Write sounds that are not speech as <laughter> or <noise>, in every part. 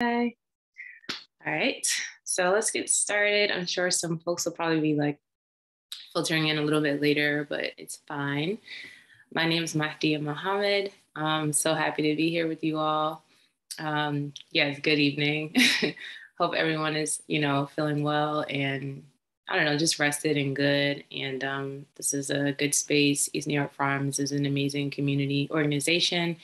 Hi. All right, so let's get started. I'm sure some folks will probably be like filtering in a little bit later, but it's fine. My name is Mahdiyyah Mohammed. I'm so happy to be here with you all. Um, yes, good evening. <laughs> Hope everyone is, you know, feeling well and I don't know, just rested and good. And um, this is a good space. East New York Farms is an amazing community organization.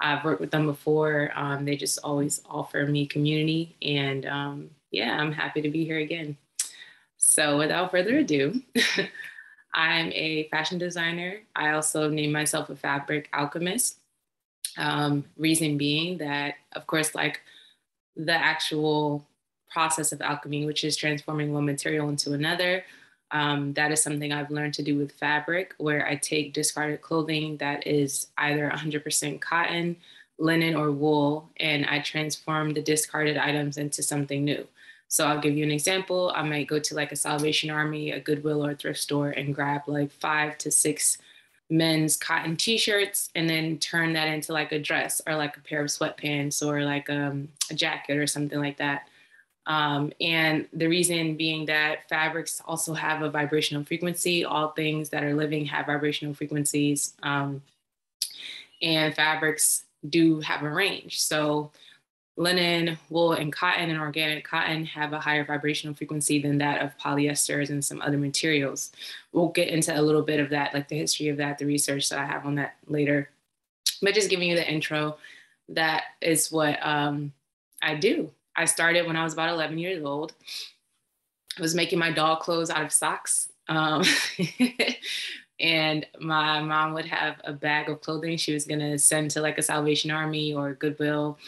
I've worked with them before. Um, they just always offer me community. And um, yeah, I'm happy to be here again. So without further ado, <laughs> I'm a fashion designer. I also name myself a fabric alchemist. Um, reason being that, of course, like the actual process of alchemy, which is transforming one material into another, um, that is something I've learned to do with fabric, where I take discarded clothing that is either 100% cotton, linen, or wool, and I transform the discarded items into something new. So I'll give you an example. I might go to like a Salvation Army, a Goodwill, or a thrift store and grab like five to six men's cotton t-shirts and then turn that into like a dress or like a pair of sweatpants or like um, a jacket or something like that. Um, and the reason being that fabrics also have a vibrational frequency. All things that are living have vibrational frequencies. Um, and fabrics do have a range. So linen, wool, and cotton and organic cotton have a higher vibrational frequency than that of polyesters and some other materials. We'll get into a little bit of that, like the history of that, the research that I have on that later. But just giving you the intro, that is what um, I do. I started when I was about 11 years old. I was making my doll clothes out of socks. Um, <laughs> and my mom would have a bag of clothing she was going to send to like a Salvation Army or Goodwill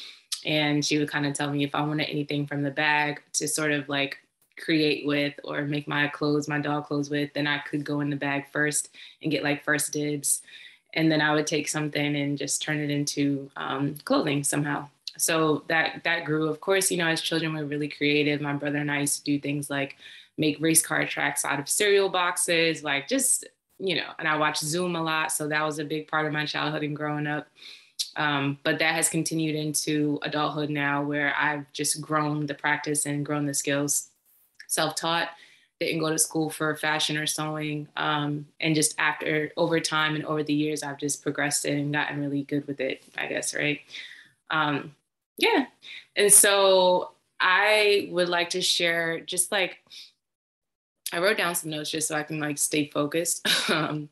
and she would kind of tell me if I wanted anything from the bag to sort of like create with or make my clothes, my dog clothes with, then I could go in the bag first and get like first dibs. And then I would take something and just turn it into um, clothing somehow. So that that grew. Of course, you know, as children, we're really creative. My brother and I used to do things like make race car tracks out of cereal boxes, like just you know. And I watched Zoom a lot, so that was a big part of my childhood and growing up. Um, but that has continued into adulthood now where I've just grown the practice and grown the skills self taught. Didn't go to school for fashion or sewing. Um, and just after over time and over the years, I've just progressed it and gotten really good with it, I guess, right? Um, yeah. And so I would like to share just like, I wrote down some notes just so I can like stay focused. <laughs> um,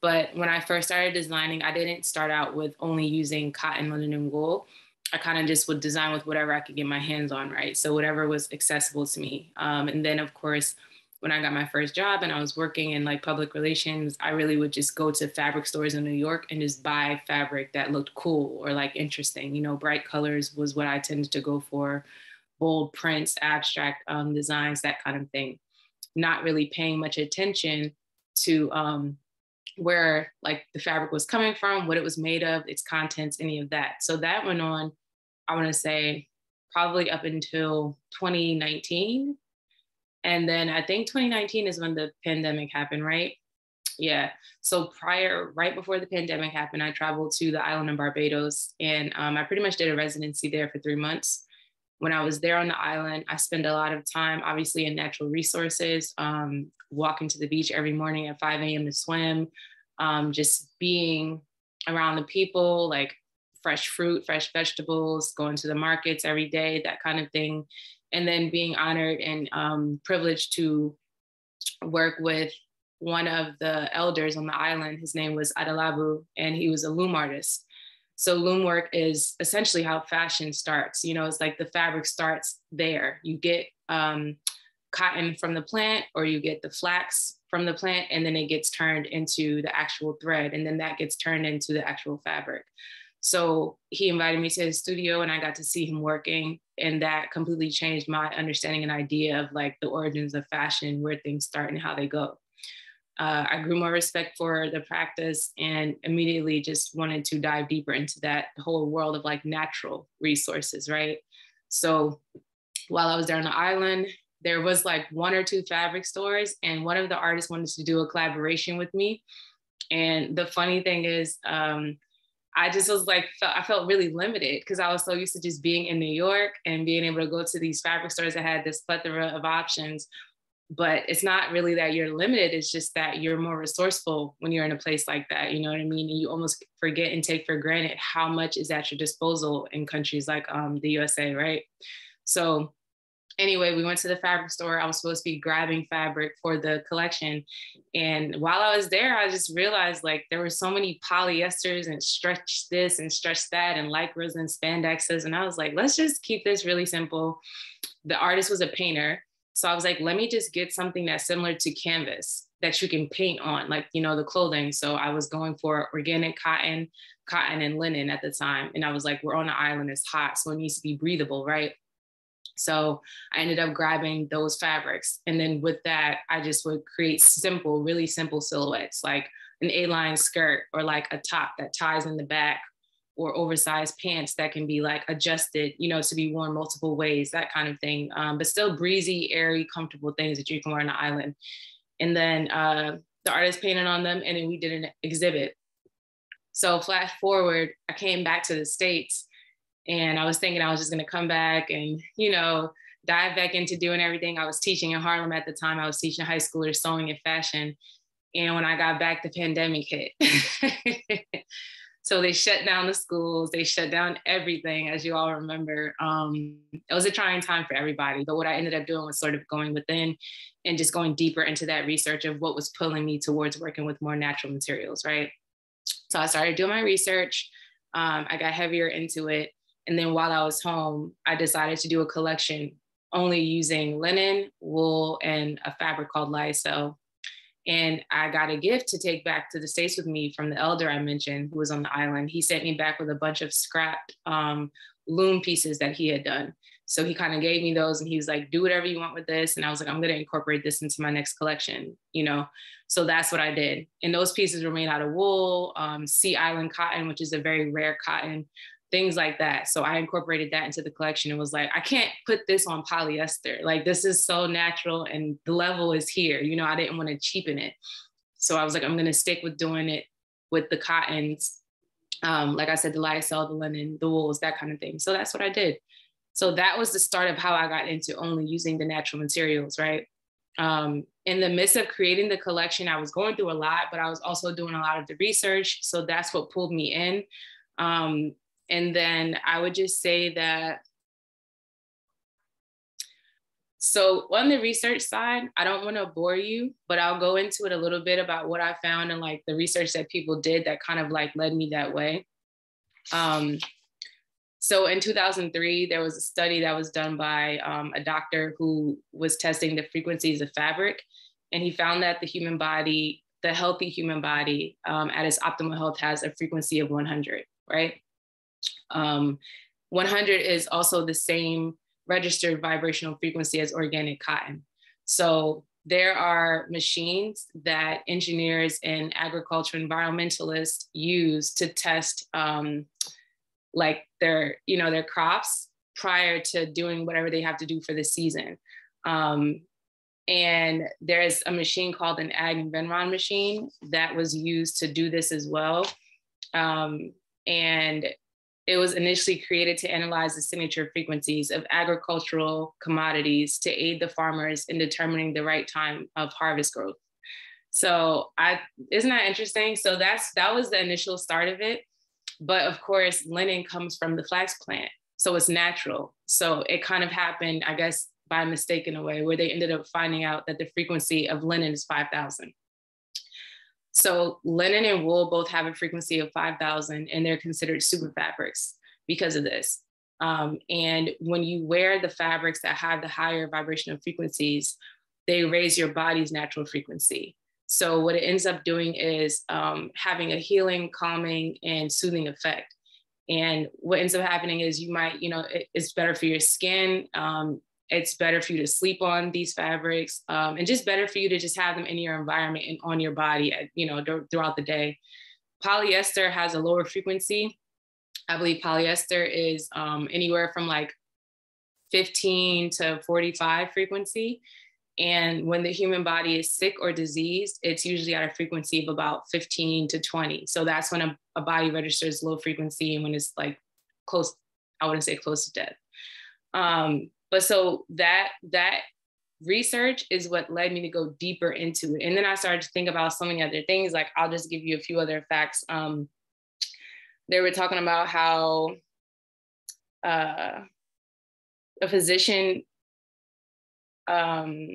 but when I first started designing, I didn't start out with only using cotton, linen, and wool. I kind of just would design with whatever I could get my hands on, right? So whatever was accessible to me. Um, and then, of course, when I got my first job and I was working in like public relations, I really would just go to fabric stores in New York and just buy fabric that looked cool or like interesting. You know, bright colors was what I tended to go for, bold prints, abstract um, designs, that kind of thing. Not really paying much attention to um, where like the fabric was coming from, what it was made of, its contents, any of that. So that went on, I want to say probably up until 2019. And then I think 2019 is when the pandemic happened, right? Yeah. So prior, right before the pandemic happened, I traveled to the island of Barbados and um, I pretty much did a residency there for three months. When I was there on the island, I spent a lot of time, obviously, in natural resources, um, walking to the beach every morning at 5 a.m. to swim, um, just being around the people, like fresh fruit, fresh vegetables, going to the markets every day, that kind of thing. And then being honored and um, privileged to work with one of the elders on the island. His name was Adelabu, and he was a loom artist. So loom work is essentially how fashion starts. You know, it's like the fabric starts there. You get um, cotton from the plant, or you get the flax from the plant and then it gets turned into the actual thread and then that gets turned into the actual fabric. So he invited me to his studio and I got to see him working and that completely changed my understanding and idea of like the origins of fashion, where things start and how they go. Uh, I grew more respect for the practice and immediately just wanted to dive deeper into that whole world of like natural resources, right? So while I was there on the island, there was like one or two fabric stores and one of the artists wanted to do a collaboration with me and the funny thing is um, I just was like, felt, I felt really limited because I was so used to just being in New York and being able to go to these fabric stores that had this plethora of options. But it's not really that you're limited, it's just that you're more resourceful when you're in a place like that. You know what I mean? And you almost forget and take for granted how much is at your disposal in countries like um, the USA, right? So anyway, we went to the fabric store. I was supposed to be grabbing fabric for the collection. And while I was there, I just realized like there were so many polyesters and stretch this and stretch that and lycras and spandexes. And I was like, let's just keep this really simple. The artist was a painter. So I was like, let me just get something that's similar to canvas that you can paint on, like, you know, the clothing. So I was going for organic cotton, cotton and linen at the time. And I was like, we're on an island, it's hot, so it needs to be breathable, right? So I ended up grabbing those fabrics. And then with that, I just would create simple, really simple silhouettes, like an A-line skirt or like a top that ties in the back or oversized pants that can be like adjusted, you know, to be worn multiple ways, that kind of thing. Um, but still breezy, airy, comfortable things that you can wear on the island. And then uh, the artist painted on them and then we did an exhibit. So flash forward, I came back to the States and I was thinking I was just going to come back and, you know, dive back into doing everything. I was teaching in Harlem at the time. I was teaching high schoolers sewing and fashion. And when I got back, the pandemic hit. <laughs> so they shut down the schools, they shut down everything, as you all remember. Um, it was a trying time for everybody. But what I ended up doing was sort of going within and just going deeper into that research of what was pulling me towards working with more natural materials, right? So I started doing my research. Um, I got heavier into it. And then while I was home, I decided to do a collection only using linen, wool, and a fabric called lyocell. And I got a gift to take back to the States with me from the elder I mentioned who was on the island. He sent me back with a bunch of scrapped um, loom pieces that he had done. So he kind of gave me those and he was like, do whatever you want with this. And I was like, I'm going to incorporate this into my next collection, you know? So that's what I did. And those pieces were made out of wool, um, Sea Island cotton, which is a very rare cotton things like that. So I incorporated that into the collection and was like, I can't put this on polyester. Like this is so natural and the level is here. You know, I didn't want to cheapen it. So I was like, I'm gonna stick with doing it with the cottons. Um, like I said, the lyocell, the linen, the wools, that kind of thing. So that's what I did. So that was the start of how I got into only using the natural materials, right? Um, in the midst of creating the collection, I was going through a lot, but I was also doing a lot of the research. So that's what pulled me in. Um, and then I would just say that. So, on the research side, I don't want to bore you, but I'll go into it a little bit about what I found and like the research that people did that kind of like led me that way. Um, so in 2003, there was a study that was done by um, a doctor who was testing the frequencies of fabric. And he found that the human body, the healthy human body um, at its optimal health has a frequency of 100, right? Um, 100 is also the same registered vibrational frequency as organic cotton. So there are machines that engineers and agriculture environmentalists use to test um, like their, you know, their crops prior to doing whatever they have to do for the season. Um, and there's a machine called an Ag-Environ machine that was used to do this as well. Um, and it was initially created to analyze the signature frequencies of agricultural commodities to aid the farmers in determining the right time of harvest growth. So I isn't that interesting? So that's that was the initial start of it. But of course, linen comes from the flax plant. So it's natural. So it kind of happened, I guess, by mistake in a way, where they ended up finding out that the frequency of linen is 5,000. So linen and wool both have a frequency of 5,000 and they're considered super fabrics because of this. Um, and when you wear the fabrics that have the higher vibrational frequencies, they raise your body's natural frequency. So what it ends up doing is um, having a healing, calming, and soothing effect. And what ends up happening is you might, you know, it, it's better for your skin. Um, it's better for you to sleep on these fabrics um, and just better for you to just have them in your environment and on your body, you know, throughout the day. Polyester has a lower frequency. I believe polyester is um, anywhere from like 15 to 45 frequency. And when the human body is sick or diseased, it's usually at a frequency of about 15 to 20. So that's when a, a body registers low frequency and when it's like close, I wouldn't say close to death. Um, but so that that research is what led me to go deeper into it. And then I started to think about so many other things. Like I'll just give you a few other facts. Um, they were talking about how uh, a physician um,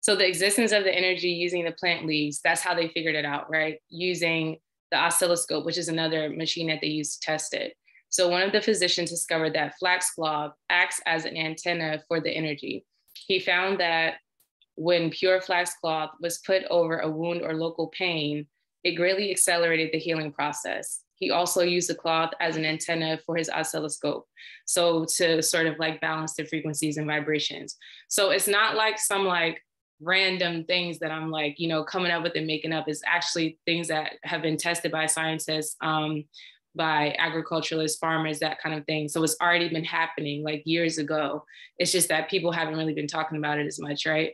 so the existence of the energy using the plant leaves, that's how they figured it out, right? Using the oscilloscope, which is another machine that they use to test it. So one of the physicians discovered that flax cloth acts as an antenna for the energy. He found that when pure flax cloth was put over a wound or local pain, it greatly accelerated the healing process. He also used the cloth as an antenna for his oscilloscope. So to sort of like balance the frequencies and vibrations. So it's not like some like random things that I'm like, you know, coming up with and making up. It's actually things that have been tested by scientists, um, by agriculturalists, farmers, that kind of thing. So it's already been happening like years ago. It's just that people haven't really been talking about it as much, right?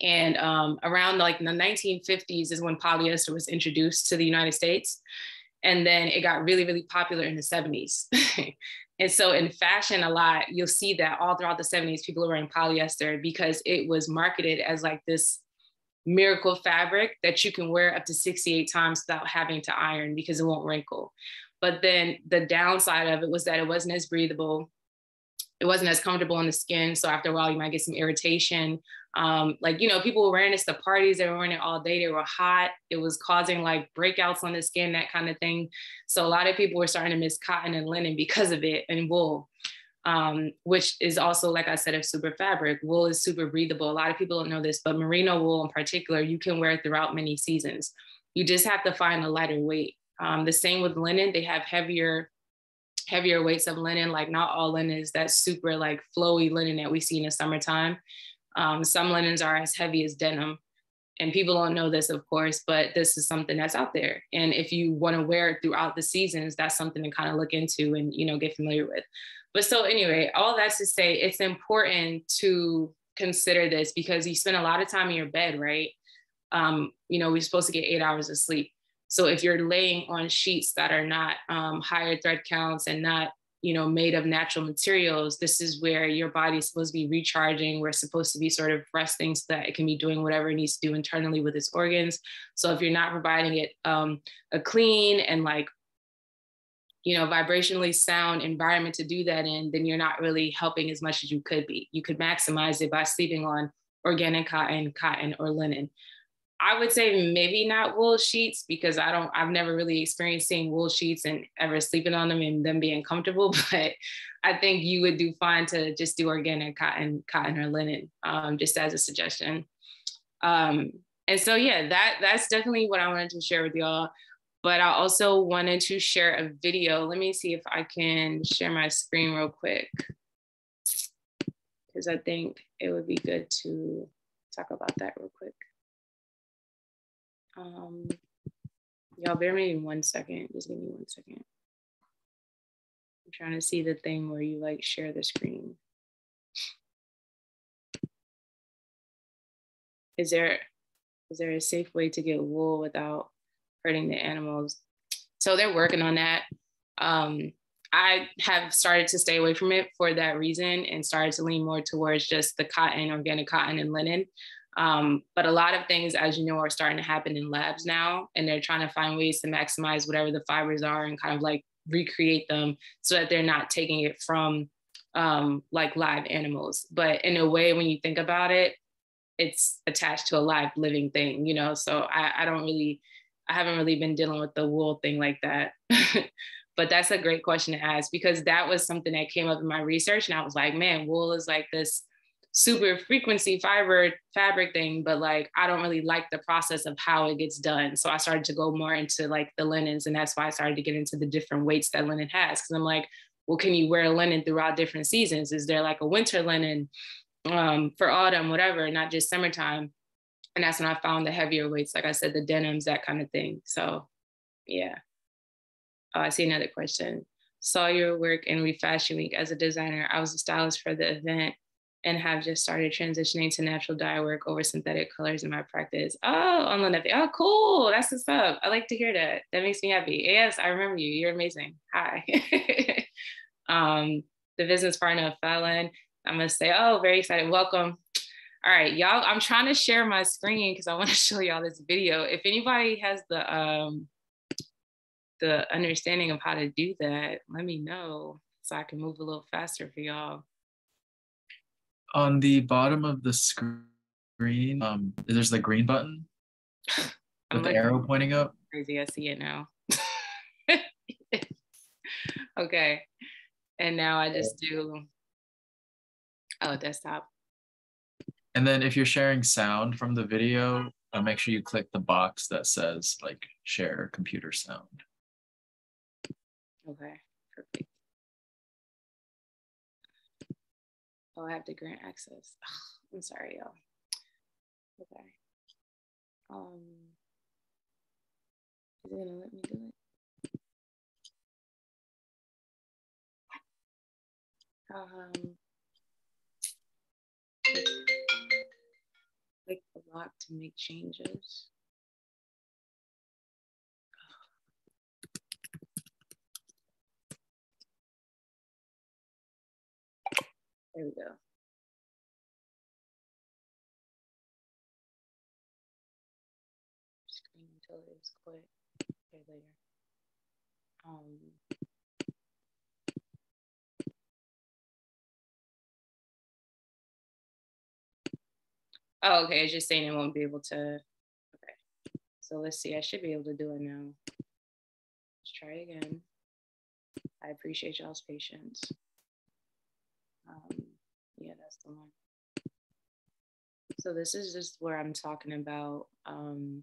And um, around like the 1950s is when polyester was introduced to the United States. And then it got really, really popular in the 70s. <laughs> and so in fashion, a lot, you'll see that all throughout the 70s, people are wearing polyester because it was marketed as like this miracle fabric that you can wear up to 68 times without having to iron because it won't wrinkle. But then the downside of it was that it wasn't as breathable it wasn't as comfortable on the skin. So after a while, you might get some irritation. Um, like, you know, people were wearing this to parties, they were wearing it all day, they were hot. It was causing like breakouts on the skin, that kind of thing. So a lot of people were starting to miss cotton and linen because of it and wool. Um, which is also, like I said, a super fabric. Wool is super breathable. A lot of people don't know this, but merino wool in particular, you can wear it throughout many seasons. You just have to find a lighter weight. Um, the same with linen, they have heavier heavier weights of linen. Like not all linen is that super like flowy linen that we see in the summertime. Um, some linens are as heavy as denim. And people don't know this, of course, but this is something that's out there. And if you want to wear it throughout the seasons, that's something to kind of look into and you know get familiar with. But so anyway, all that's to say it's important to consider this because you spend a lot of time in your bed, right? Um, you know, we're supposed to get eight hours of sleep. So if you're laying on sheets that are not um, higher thread counts and not you know made of natural materials this is where your body's supposed to be recharging. We're supposed to be sort of resting so that it can be doing whatever it needs to do internally with its organs. So if you're not providing it um, a clean and like you know vibrationally sound environment to do that in then you're not really helping as much as you could be. You could maximize it by sleeping on organic cotton cotton or linen I would say maybe not wool sheets because I don't, I've never really experienced seeing wool sheets and ever sleeping on them and them being comfortable. <laughs> But I think you would do fine to just do organic cotton, cotton or linen, um, just as a suggestion. Um, and so, yeah, that that's definitely what I wanted to share with y'all. But I also wanted to share a video. Let me see if I can share my screen real quick because I think it would be good to talk about that real quick. Um, y'all bear me one second. Just give me one second. I'm trying to see the thing where you like share the screen. Is there is there a safe way to get wool without hurting the animals? So they're working on that. Um, I have started to stay away from it for that reason and started to lean more towards just the cotton, organic cotton and linen. Um, but a lot of things, as you know, are starting to happen in labs now, and they're trying to find ways to maximize whatever the fibers are and kind of like recreate them so that they're not taking it from um, like live animals. But in a way, when you think about it, it's attached to a live living thing, you know? So I, I don't really, I haven't really been dealing with the wool thing like that. <laughs> but that's a great question to ask because that was something that came up in my research. And I was like, man, wool is like this super frequency fiber fabric thing, but like I don't really like the process of how it gets done. So I started to go more into like the linens, and that's why I started to get into the different weights that linen has. Because I'm like, well, can you wear linen throughout different seasons? Is there like a winter linen um, for autumn, whatever, not just summertime? And that's when I found the heavier weights, like I said, the denims, that kind of thing. So, yeah. Oh, I see another question. Saw your work in Refashion Week as a designer. I was a stylist for the event and have just started transitioning to natural dye work over synthetic colors in my practice. Oh, on the Oh, cool. That's what's up. I like to hear that. That makes me happy. Yes, I remember you. You're amazing. Hi. <laughs> um, the business partner of Fallon. I'm gonna say, oh, very excited. Welcome. All right, y'all. I'm trying to share my screen because I want to <laughs> show y'all this video. If anybody has the um the understanding of how to do that, let me know so I can move a little faster for y'all on the bottom of the screen, um, there's the green button <laughs> with the arrow pointing up. Crazy, I see it now. <laughs> okay, and now I just do oh desktop. And then if you're sharing sound from the video, uh, make sure you click the box that says like share computer sound. Okay, perfect. Oh, I have to grant access. <sighs> I'm sorry, y'all. Okay. Um, is it gonna let me do it? Um, click a lot to make changes. There we go. Screen until it is quick. Okay, later. Um, oh, okay. It's just saying it won't be able to. Okay. So let's see. I should be able to do it now. Let's try again. I appreciate y'all's patience. Um, yeah, that's the one. So this is just where I'm talking about um,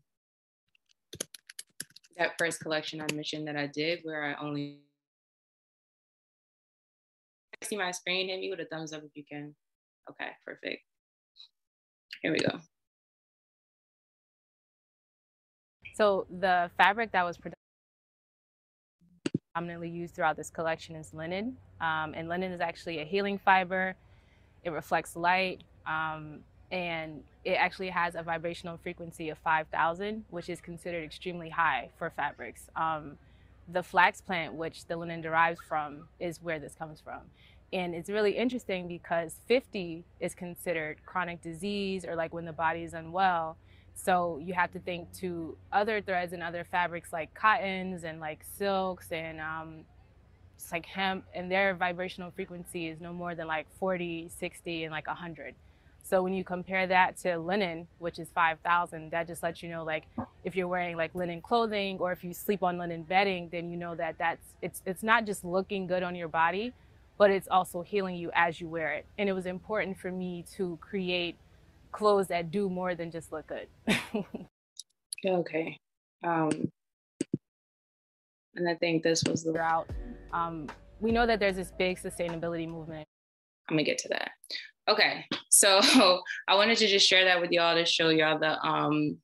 that first collection I mentioned that I did, where I only see my screen. Hit me with a thumbs up if you can. Okay, perfect. Here we go. So the fabric that was predominantly used throughout this collection is linen. Um, and linen is actually a healing fiber. It reflects light. Um, and it actually has a vibrational frequency of 5,000, which is considered extremely high for fabrics. Um, the flax plant, which the linen derives from, is where this comes from. And it's really interesting because 50 is considered chronic disease or like when the body is unwell. So you have to think to other threads and other fabrics like cottons and like silks and um, just like hemp, and their vibrational frequency is no more than like 40, 60, and like 100. So when you compare that to linen, which is 5,000, that just lets you know like if you're wearing like linen clothing or if you sleep on linen bedding, then you know that that's it's it's not just looking good on your body, but it's also healing you as you wear it. And it was important for me to create clothes that do more than just look good. <laughs> okay. Um, and I think this was the route. Um, we know that there's this big sustainability movement. I'm gonna get to that. Okay, so <laughs> I wanted to just share that with y'all to show y'all the um,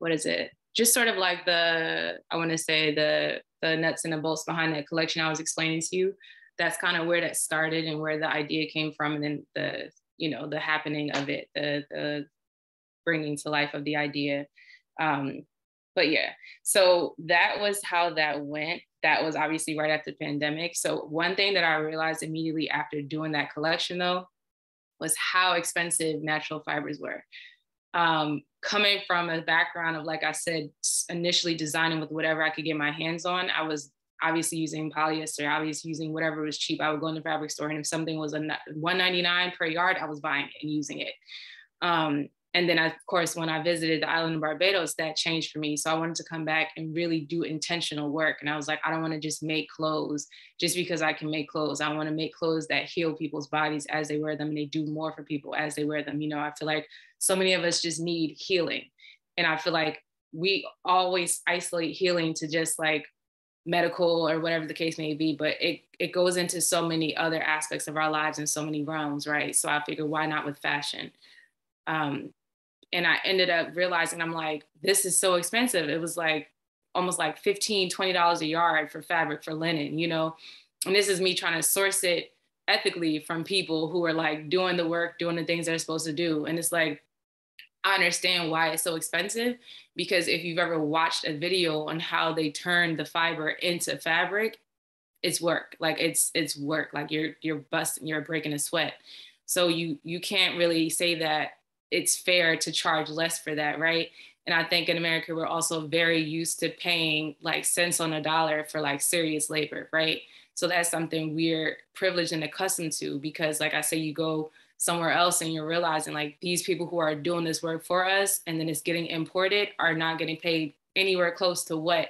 what is it? Just sort of like the I want to say the the nuts and the bolts behind that collection I was explaining to you. That's kind of where that started and where the idea came from, and then the you know the happening of it, the the bringing to life of the idea. Um, but yeah, so that was how that went. That was obviously right after the pandemic. So one thing that I realized immediately after doing that collection though was how expensive natural fibers were. Um, coming from a background of, like I said, initially designing with whatever I could get my hands on, I was obviously using polyester, obviously using whatever was cheap. I would go in the fabric store, and if something was a 199 per yard, I was buying it and using it. Um, and then of course when i visited the island of barbados that changed for me. So i wanted to come back and really do intentional work. And i was like i don't want to just make clothes just because i can make clothes. I want to make clothes that heal people's bodies as they wear them and they do more for people as they wear them. You know i feel like so many of us just need healing. And i feel like we always isolate healing to just like medical or whatever the case may be but it it goes into so many other aspects of our lives in so many realms right so i figured why not with fashion um, and I ended up realizing I'm like, this is so expensive. It was like almost like 15, 20 dollars a yard for fabric for linen, you know. And this is me trying to source it ethically from people who are like doing the work, doing the things they're supposed to do. And it's like, I understand why it's so expensive because if you've ever watched a video on how they turn the fiber into fabric, it's work. Like it's it's work. Like you're you're busting, you're breaking a sweat. So you you can't really say that it's fair to charge less for that, right? And I think in America we're also very used to paying like cents on a dollar for like serious labor, right? So that's something we're privileged and accustomed to because like I say, you go somewhere else and you're realizing like these people who are doing this work for us and then it's getting imported are not getting paid anywhere close to what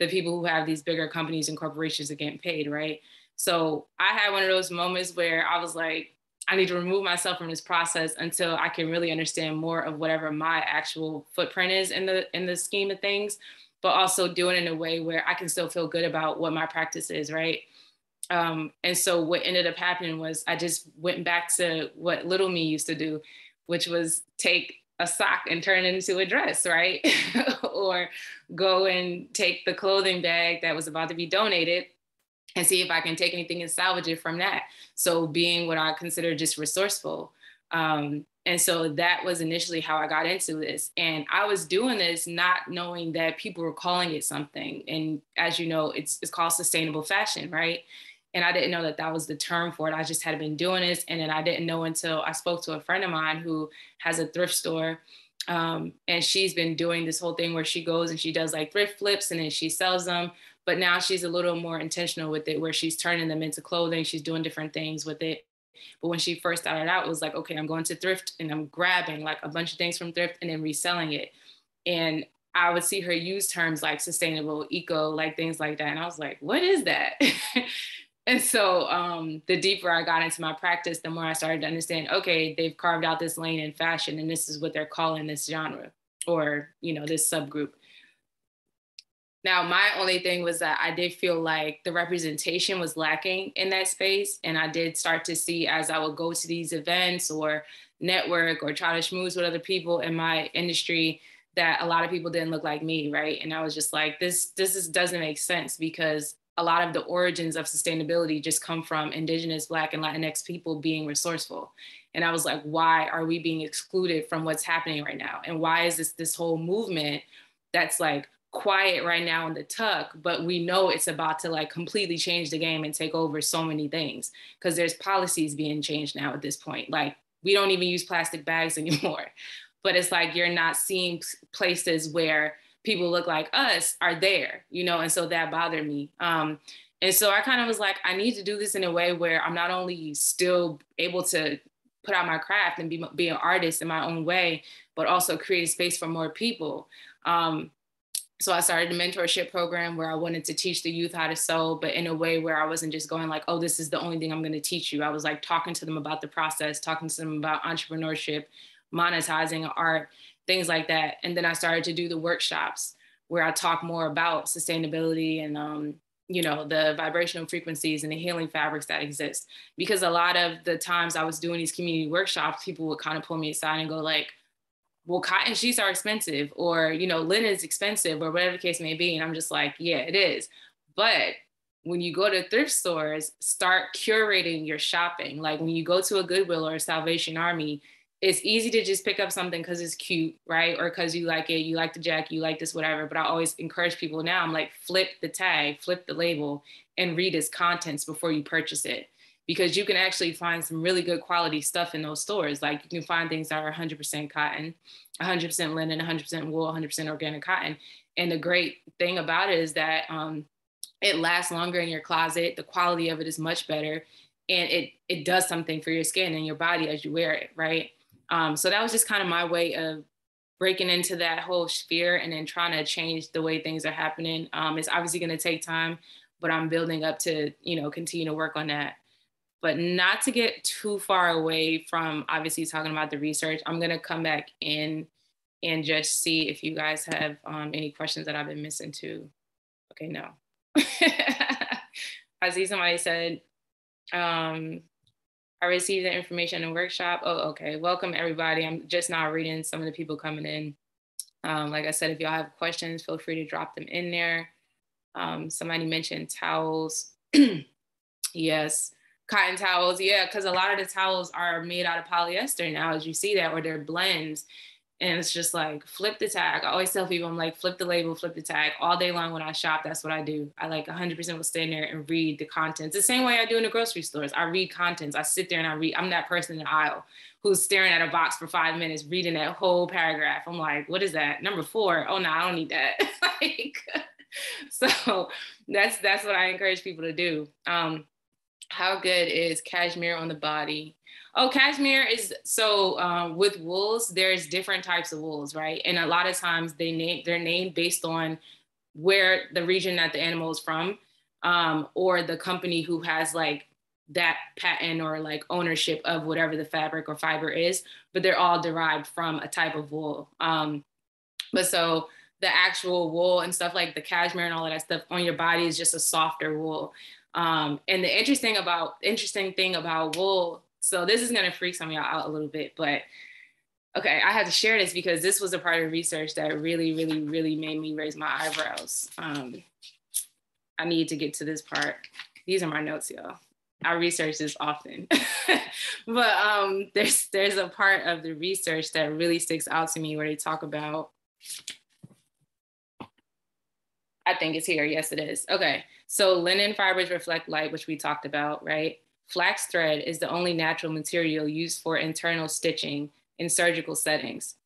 the people who have these bigger companies and corporations are getting paid, right? So I had one of those moments where I was like, I need to remove myself from this process until I can really understand more of whatever my actual footprint is in the in the scheme of things, but also do it in a way where I can still feel good about what my practice is, right? Um, and so what ended up happening was I just went back to what little me used to do, which was take a sock and turn it into a dress, right? <laughs> or go and take the clothing bag that was about to be donated and see if I can take anything and salvage it from that. So being what I consider just resourceful. Um, and so that was initially how I got into this. And I was doing this not knowing that people were calling it something. And as you know, it's, it's called sustainable fashion, right? And I didn't know that that was the term for it. I just had been doing this, and then I didn't know until I spoke to a friend of mine who has a thrift store, um, and she's been doing this whole thing where she goes and she does like thrift flips, and then she sells them. But now she's a little more intentional with it, where she's turning them into clothing. She's doing different things with it. But when she first started out, it was like, okay, I'm going to thrift and I'm grabbing like a bunch of things from thrift and then reselling it. And I would see her use terms like sustainable, eco, like things like that. And I was like, what is that? <laughs> And so um, the deeper I got into my practice, the more I started to understand, okay, they've carved out this lane in fashion and this is what they're calling this genre or, you know, this subgroup. Now, my only thing was that I did feel like the representation was lacking in that space. And I did start to see as I would go to these events or network or try to schmooze with other people in my industry that a lot of people didn't look like me, right? And I was just like, this, this is, doesn't make sense because a lot of the origins of sustainability just come from indigenous black and latinx people being resourceful. And i was like why are we being excluded from what's happening right now? And why is this this whole movement that's like quiet right now in the tuck but we know it's about to like completely change the game and take over so many things? Because there's policies being changed now at this point. Like we don't even use plastic bags <laughs> anymore. But it's like you're not seeing places where people look like us are there, you know, and so that bothered me. Um, and so I kind of was like, I need to do this in a way where I'm not only still able to put out my craft and be, be an artist in my own way, but also create a space for more people. Um, so I started a mentorship program where I wanted to teach the youth how to sew, but in a way where I wasn't just going like, oh, this is the only thing I'm going to teach you. I was like talking to them about the process, talking to them about entrepreneurship, monetizing art, things like that. And then I started to do the workshops where I talk more about sustainability and um, you know the vibrational frequencies and the healing fabrics that exist. Because a lot of the times I was doing these community workshops, people would kind of pull me aside and go like, "Well, cotton sheets are expensive, or you know, linen is expensive, or whatever the case may be." And I'm just like, "Yeah, it is," but when you go to thrift stores, start curating your shopping. Like when you go to a Goodwill or a Salvation Army, it's easy to just pick up something because it's cute, right? Or because you like it, you like the jacket, you like this, whatever. But I always encourage people now, I'm like, flip the tag, flip the label, and read its contents before you purchase it. Because you can actually find some really good quality stuff in those stores. Like you can find things that are 100% cotton, 100% linen, 100% wool, 100% organic cotton. And the great thing about it is that um, it lasts longer in your closet. The quality of it is much better. And it, it does something for your skin and your body as you wear it, right? Um, so that was just kind of my way of breaking into that whole sphere and then trying to change the way things are happening. Um, it's obviously going to take time, but I'm building up to, you know, continue to work on that. But not to get too far away from obviously talking about the research, I'm going to come back in and just see if you guys have um, any questions that I've been missing too. Okay, no. <laughs> I see somebody said, um, I received the information in workshop. Oh, okay. Welcome everybody. I'm just now reading some of the people coming in. Um, like I said, if y'all have questions, feel free to drop them in there. Um, somebody mentioned towels. <clears throat> yes. Cotton towels, yeah, because a lot of the towels are made out of polyester now, as you see that, or they're blends. And it's just like flip the tag. I always tell people, I'm like, flip the label, flip the tag. All day long when I shop, that's what I do. I like 100% will stand there and read the contents. The same way I do in the grocery stores. I read contents. I sit there and I read. I'm that person in the aisle who's staring at a box for five minutes, reading that whole paragraph. I'm like, what is that? Number four. Oh no, I don't need that. <laughs> like, <laughs> so that's that's what I encourage people to do. Um, how good is cashmere on the body? Oh, cashmere is so um, with wools. There's different types of wools, right? And a lot of times they name they're named based on where the region that the animal is from, um, or the company who has like that patent or like ownership of whatever the fabric or fiber is. But they're all derived from a type of wool. Um, but so the actual wool and stuff like the cashmere and all of that stuff on your body is just a softer wool. Um, and the interesting about interesting thing about wool, so this is gonna freak some of y'all out a little bit, but okay, I had to share this because this was a part of research that really, really, really made me raise my eyebrows. Um, I need to get to this part. These are my notes, y'all. I research this often, <laughs> but um, there's there's a part of the research that really sticks out to me where they talk about. I think it's here. Yes, it is. Okay. So linen fibers reflect light, which we talked about, right? Flax thread is the only natural material used for internal stitching in surgical settings.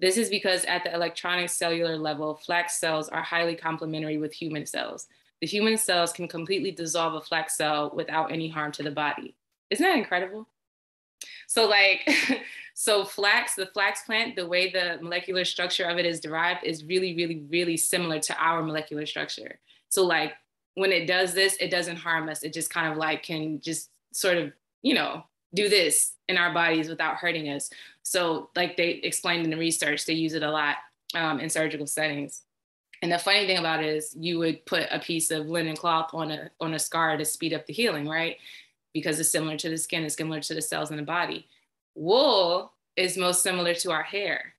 This is because at the electronic cellular level, flax cells are highly complementary with human cells. The human cells can completely dissolve a flax cell without any harm to the body. Isn't that incredible? So like, <laughs> so flax, the flax plant, the way the molecular structure of it is derived is really, really, really similar to our molecular structure. So like when it does this, it doesn't harm us. It just kind of like can just sort of, you know, do this in our bodies without hurting us. So, like they explained in the research, they use it a lot um, in surgical settings. And the funny thing about it is, you would put a piece of linen cloth on a on a scar to speed up the healing, right? Because it's similar to the skin, it's similar to the cells in the body. Wool is most similar to our hair.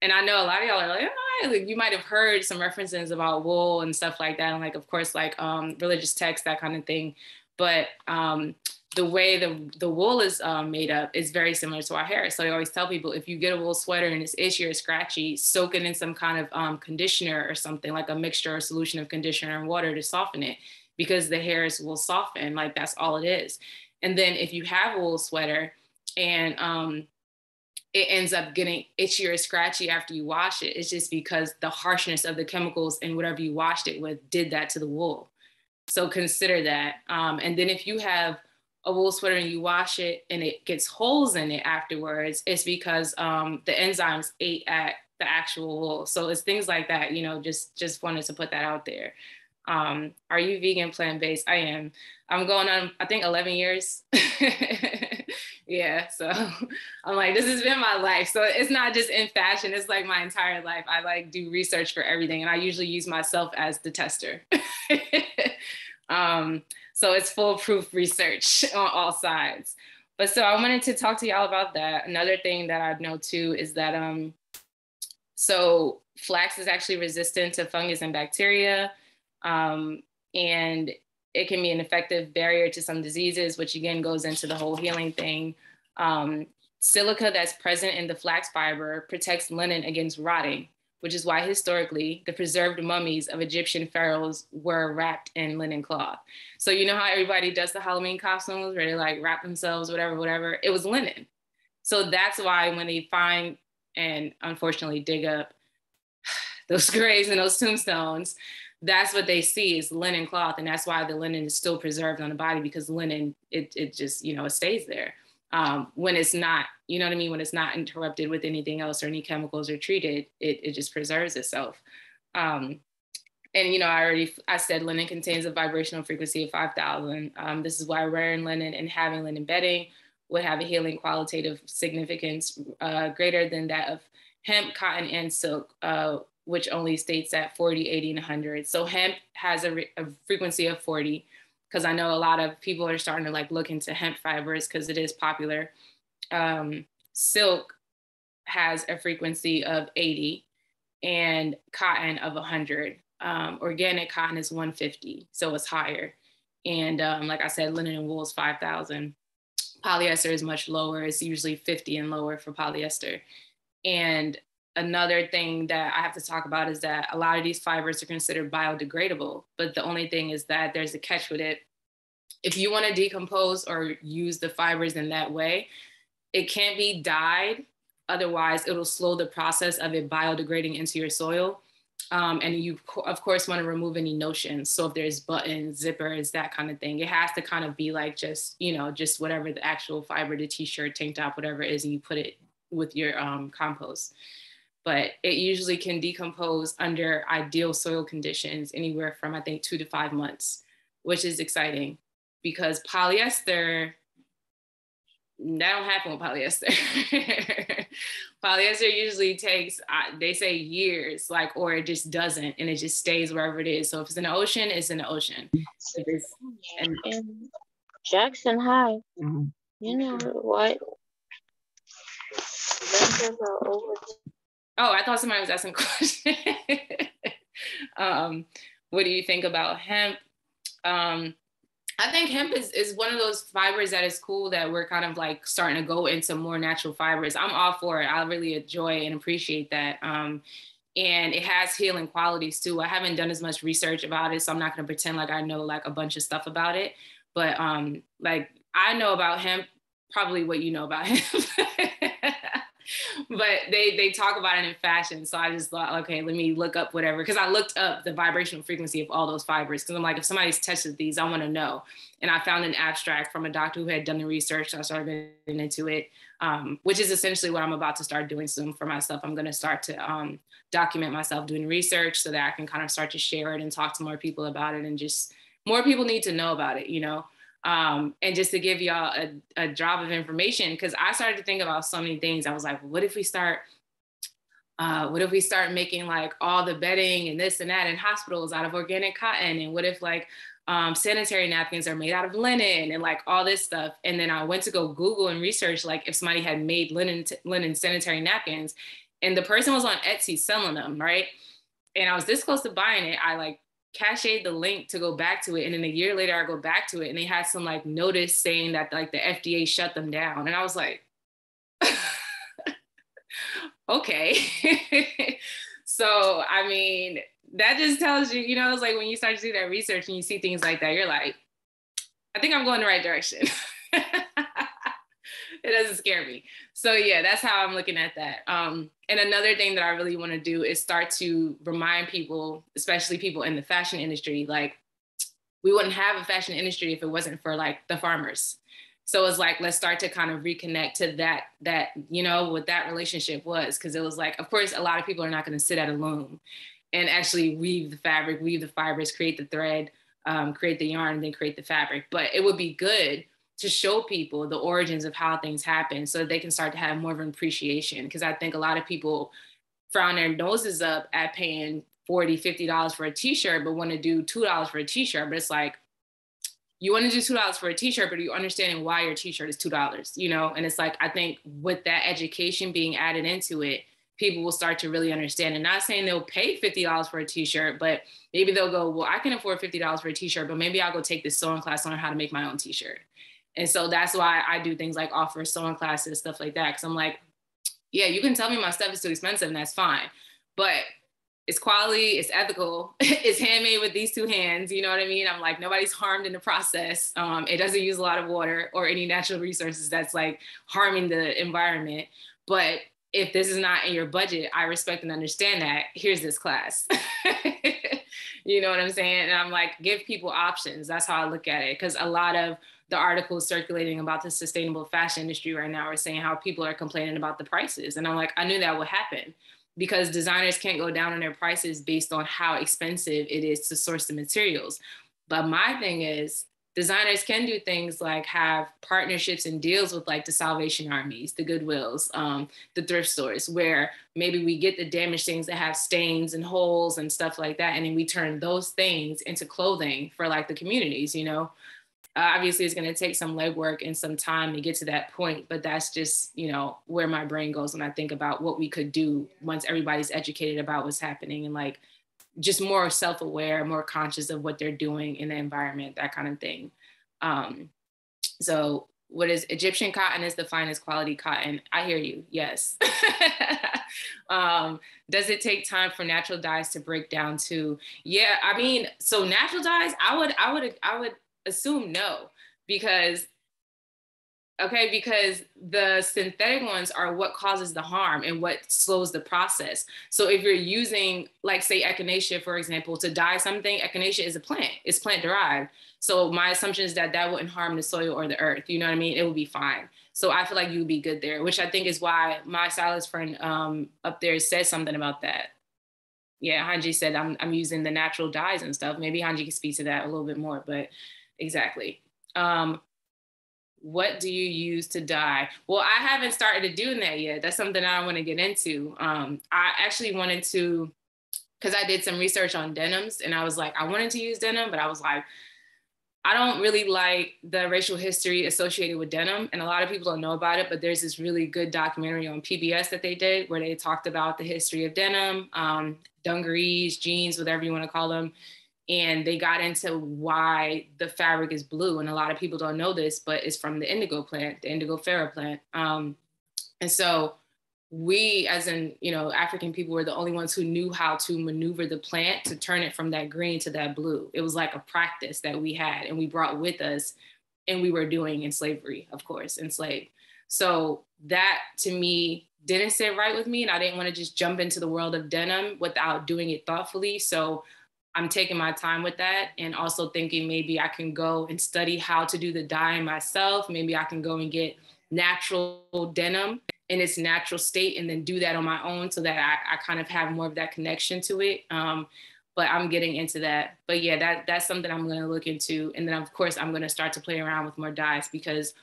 And I know a lot of y'all are like, oh, you might have heard some references about wool and stuff like that. And like, of course, like um, religious texts, that kind of thing. But um, the way the, the wool is um, made up is very similar to our hair. So I always tell people if you get a wool sweater and it's itchy or scratchy, soak it in some kind of um, conditioner or something like a mixture or solution of conditioner and water to soften it because the hairs will soften. Like that's all it is. And then if you have a wool sweater and um, it ends up getting itchy or scratchy after you wash it. It's just because the harshness of the chemicals and whatever you washed it with did that to the wool. So consider that. Um, and then if you have a wool sweater and you wash it and it gets holes in it afterwards, it's because um, the enzymes ate at the actual wool. So it's things like that. You know, just just wanted to put that out there. Um, are you vegan plant based? I am. I'm going on I think 11 years. <laughs> yeah so <laughs> i'm like this has been my life so it's not just in fashion it's like my entire life i like do research for everything and i usually use myself as the tester <laughs> um, so it's foolproof research <laughs> on all sides. But so i wanted to talk to y'all about that. Another thing that i know too is that um so flax is actually resistant to fungus and bacteria um, and it can be an effective barrier to some diseases, which again goes into the whole healing thing. Um, silica that's present in the flax fiber protects linen against rotting, which is why historically the preserved mummies of Egyptian pharaohs were wrapped in linen cloth. So you know how everybody does the Halloween costumes where they like wrap themselves, whatever, whatever. It was linen. So that's why when they find and unfortunately dig up <sighs> those graves and those tombstones, that's what they see is linen cloth and that's why the linen is still preserved on the body because linen it, it just you know it stays there um, when it's not you know what i mean? When it's not interrupted with anything else or any chemicals are treated it, it just preserves itself. Um, and you know i already i said linen contains a vibrational frequency of 5000 um, this is why wearing linen and having linen bedding would have a healing qualitative significance uh, greater than that of hemp cotton and silk uh, which only states at 40, 80, and 100. So hemp has a, re- a frequency of 40 because I know a lot of people are starting to like look into hemp fibers because it is popular. Um, silk has a frequency of 80 and cotton of 100. Um, organic cotton is 150, so it's higher. And um, like I said, linen and wool is 5,000. Polyester is much lower. It's usually 50 and lower for polyester. And another thing that I have to talk about is that a lot of these fibers are considered biodegradable, but the only thing is that there's a catch with it. If you want to decompose or use the fibers in that way, it can't be dyed. Otherwise, it'll slow the process of it biodegrading into your soil. Um, and you, of course, want to remove any notions. So if there's buttons, zippers, that kind of thing, it has to kind of be like just, you know, just whatever the actual fiber, the t-shirt, tank top, whatever it is, and you put it with your um, compost but it usually can decompose under ideal soil conditions anywhere from I think two to five months, which is exciting because polyester, that don't happen with polyester. <laughs> polyester usually takes, uh, they say years, like, or it just doesn't, and it just stays wherever it is. So if it's in the ocean, it's in the ocean. and, Jackson High, mm-hmm. you know what? are over Oh, I thought somebody was asking a question. <laughs> um, what do you think about hemp? Um, I think hemp is, is one of those fibers that is cool that we're kind of like starting to go into more natural fibers. I'm all for it. I really enjoy and appreciate that. Um, and it has healing qualities too. I haven't done as much research about it, so I'm not going to pretend like I know like a bunch of stuff about it. But um, like I know about hemp probably what you know about <laughs> hemp. <laughs> but they they talk about it in fashion. So I just thought, okay, let me look up whatever. Because I looked up the vibrational frequency of all those fibers. Because I'm like, if somebody's tested these, I want to know. And I found an abstract from a doctor who had done the research. So I started getting into it, um, which is essentially what I'm about to start doing soon for myself. I'm going to start to um, document myself doing research so that I can kind of start to share it and talk to more people about it and just more people need to know about it, you know. Um, and just to give y'all a, a drop of information, because I started to think about so many things. I was like, what if we start, uh, what if we start making like all the bedding and this and that in hospitals out of organic cotton? And what if like um, sanitary napkins are made out of linen and like all this stuff? And then I went to go Google and research like if somebody had made linen, t- linen sanitary napkins and the person was on Etsy selling them, right? And I was this close to buying it. I like cached the link to go back to it. And then a year later, I go back to it and they had some like notice saying that like the FDA shut them down. And I was like, <laughs> okay. <laughs> so, I mean, that just tells you, you know, it's like when you start to do that research and you see things like that, you're like, I think I'm going the right direction. <laughs> it doesn't scare me. So yeah, that's how I'm looking at that. Um, and another thing that I really want to do is start to remind people, especially people in the fashion industry, like we wouldn't have a fashion industry if it wasn't for like the farmers. So it's like let's start to kind of reconnect to that that you know what that relationship was because it was like of course a lot of people are not going to sit at a loom and actually weave the fabric, weave the fibers, create the thread, um, create the yarn, and then create the fabric. But it would be good to show people the origins of how things happen so they can start to have more of an appreciation. Because I think a lot of people frown their noses up at paying 40 $50 for a t-shirt, but want to do $2 for a t-shirt. But it's like, you want to do $2 for a t-shirt, but are you understanding why your t-shirt is $2, you know? And it's like, I think with that education being added into it, people will start to really understand. And not saying they'll pay $50 for a t-shirt, but maybe they'll go, well, I can afford $50 for a t-shirt, but maybe I'll go take this sewing class, learn how to make my own t-shirt. And so that's why I do things like offer sewing classes, stuff like that. Cause I'm like, yeah, you can tell me my stuff is too expensive and that's fine. But it's quality, it's ethical, <laughs> it's handmade with these two hands. You know what I mean? I'm like, nobody's harmed in the process. Um, it doesn't use a lot of water or any natural resources that's like harming the environment. But if this is not in your budget, I respect and understand that. Here's this class. <laughs> you know what I'm saying? And I'm like, give people options. That's how I look at it. Cause a lot of the articles circulating about the sustainable fashion industry right now are saying how people are complaining about the prices. And I'm like, I knew that would happen because designers can't go down on their prices based on how expensive it is to source the materials. But my thing is, designers can do things like have partnerships and deals with like the Salvation Armies, the Goodwills, um, the thrift stores, where maybe we get the damaged things that have stains and holes and stuff like that, and then we turn those things into clothing for like the communities, you know obviously it's going to take some legwork and some time to get to that point but that's just you know where my brain goes when i think about what we could do once everybody's educated about what's happening and like just more self-aware, more conscious of what they're doing in the environment, that kind of thing. Um, so what is Egyptian cotton is the finest quality cotton. I hear you. Yes. <laughs> um, does it take time for natural dyes to break down too? Yeah, I mean, so natural dyes, I would, I would, I would assume no, because okay because the synthetic ones are what causes the harm and what slows the process. So if you're using like say echinacea for example to dye something echinacea is a plant it's plant derived. So my assumption is that that wouldn't harm the soil or the earth you know what i mean? It would be fine. So i feel like you would be good there which i think is why my stylist friend um, up there said something about that. Yeah hanji said I'm, I'm using the natural dyes and stuff. Maybe hanji can speak to that a little bit more but exactly um, what do you use to dye? Well, I haven't started doing that yet. That's something I want to get into. Um, I actually wanted to, because I did some research on denims and I was like, I wanted to use denim, but I was like, I don't really like the racial history associated with denim. And a lot of people don't know about it, but there's this really good documentary on PBS that they did where they talked about the history of denim, um, dungarees, jeans, whatever you want to call them and they got into why the fabric is blue and a lot of people don't know this but it's from the indigo plant the indigo indigofera plant. Um, and so we as in you know african people were the only ones who knew how to maneuver the plant to turn it from that green to that blue. It was like a practice that we had and we brought with us and we were doing in slavery of course enslaved so that to me didn't sit right with me and i didn't want to just jump into the world of denim without doing it thoughtfully. So I'm taking my time with that and also thinking maybe I can go and study how to do the dyeing myself. Maybe I can go and get natural denim in its natural state and then do that on my own so that I, I kind of have more of that connection to it. Um, but I'm getting into that. But yeah, that that's something I'm gonna look into. And then of course I'm gonna start to play around with more dyes because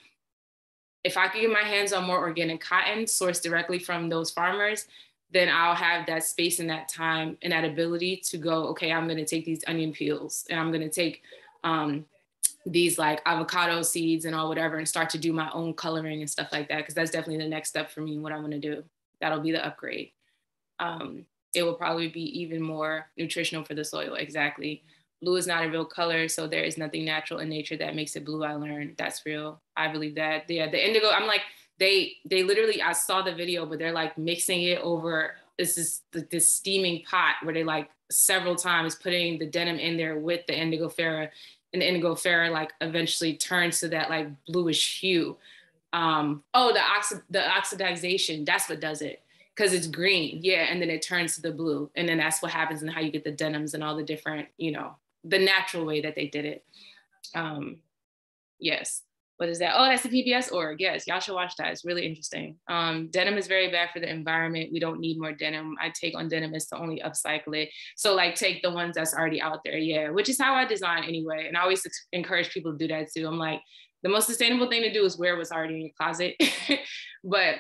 if I could get my hands on more organic cotton sourced directly from those farmers, then I'll have that space and that time and that ability to go, okay, I'm gonna take these onion peels and I'm gonna take um, these like avocado seeds and all whatever and start to do my own coloring and stuff like that. Cause that's definitely the next step for me, what I wanna do. That'll be the upgrade. Um, it will probably be even more nutritional for the soil, exactly. Blue is not a real color, so there is nothing natural in nature that makes it blue. I learned that's real. I believe that. Yeah, the indigo, I'm like, they they literally I saw the video, but they're like mixing it over this is the, this steaming pot where they like several times putting the denim in there with the indigo indigofera and the indigo indigofera like eventually turns to that like bluish hue. Um, oh, the oxi- the oxidization, that's what does it because it's green. Yeah. And then it turns to the blue. And then that's what happens and how you get the denims and all the different, you know, the natural way that they did it. Um, yes what is that? Oh, that's the PBS org. Yes, y'all should watch that. It's really interesting. Um, denim is very bad for the environment. We don't need more denim. I take on denim is to only upcycle it. So like take the ones that's already out there. Yeah, which is how I design anyway. And I always encourage people to do that too. I'm like, the most sustainable thing to do is wear what's already in your closet. <laughs> but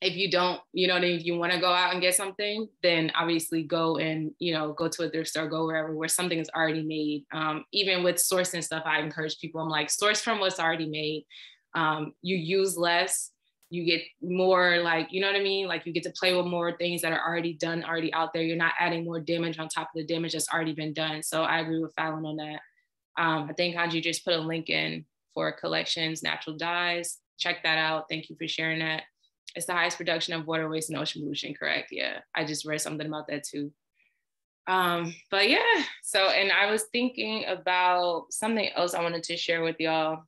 if you don't, you know, if you want to go out and get something, then obviously go and, you know, go to a thrift store, go wherever where something is already made. Um, even with sourcing stuff, I encourage people, I'm like, source from what's already made. Um, you use less, you get more like, you know what I mean? Like you get to play with more things that are already done, already out there. You're not adding more damage on top of the damage that's already been done. So I agree with Fallon on that. Um, I think Hanji just put a link in for collections, natural dyes. Check that out. Thank you for sharing that it's the highest production of water waste and ocean pollution, correct? Yeah, I just read something about that too. Um, but yeah, so, and I was thinking about something else I wanted to share with y'all.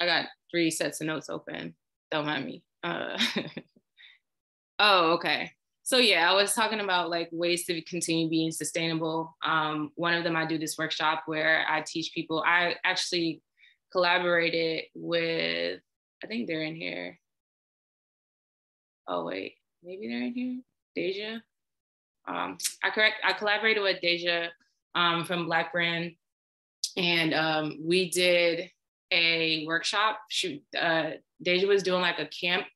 I got three sets of notes open, don't mind me. Uh, <laughs> oh, okay. So yeah, I was talking about like ways to continue being sustainable. Um, one of them, I do this workshop where I teach people. I actually collaborated with, I think they're in here. Oh wait, maybe they're in here. Deja. Um, I correct. I collaborated with Deja um, from Black Brand, and um, we did a workshop. Shoot, uh, Deja was doing like a camp,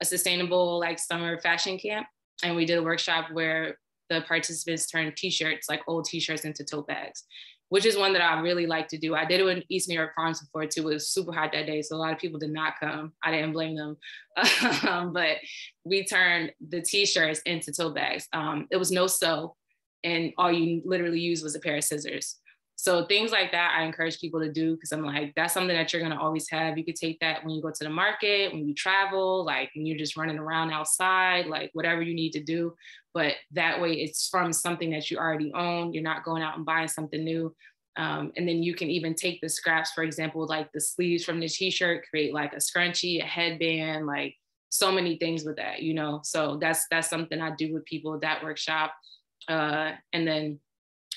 a sustainable like summer fashion camp, and we did a workshop where the participants turned t-shirts, like old t-shirts, into tote bags which is one that I really like to do. I did it in East New York Farms before too. It was super hot that day, so a lot of people did not come. I didn't blame them, <laughs> um, but we turned the t-shirts into tote bags. Um, it was no sew, and all you literally used was a pair of scissors. So things like that, I encourage people to do because I'm like, that's something that you're gonna always have. You could take that when you go to the market, when you travel, like when you're just running around outside, like whatever you need to do. But that way, it's from something that you already own. You're not going out and buying something new. Um, and then you can even take the scraps, for example, like the sleeves from the t-shirt, create like a scrunchie, a headband, like so many things with that, you know. So that's that's something I do with people at that workshop. Uh, and then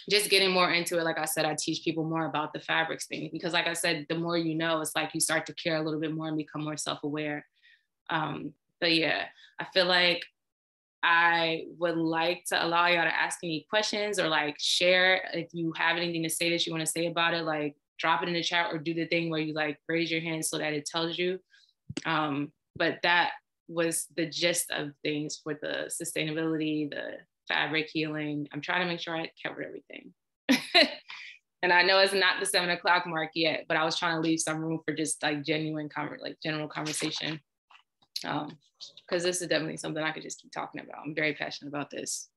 just getting more into it, like I said, I teach people more about the fabrics thing because, like I said, the more you know, it's like you start to care a little bit more and become more self aware. Um, but yeah, I feel like I would like to allow y'all to ask any questions or like share if you have anything to say that you want to say about it, like drop it in the chat or do the thing where you like raise your hand so that it tells you. Um, but that was the gist of things for the sustainability, the fabric healing. I'm trying to make sure I covered everything. <laughs> and I know it's not the seven o'clock mark yet, but I was trying to leave some room for just like genuine, like general conversation. Um, because this is definitely something I could just keep talking about. I'm very passionate about this.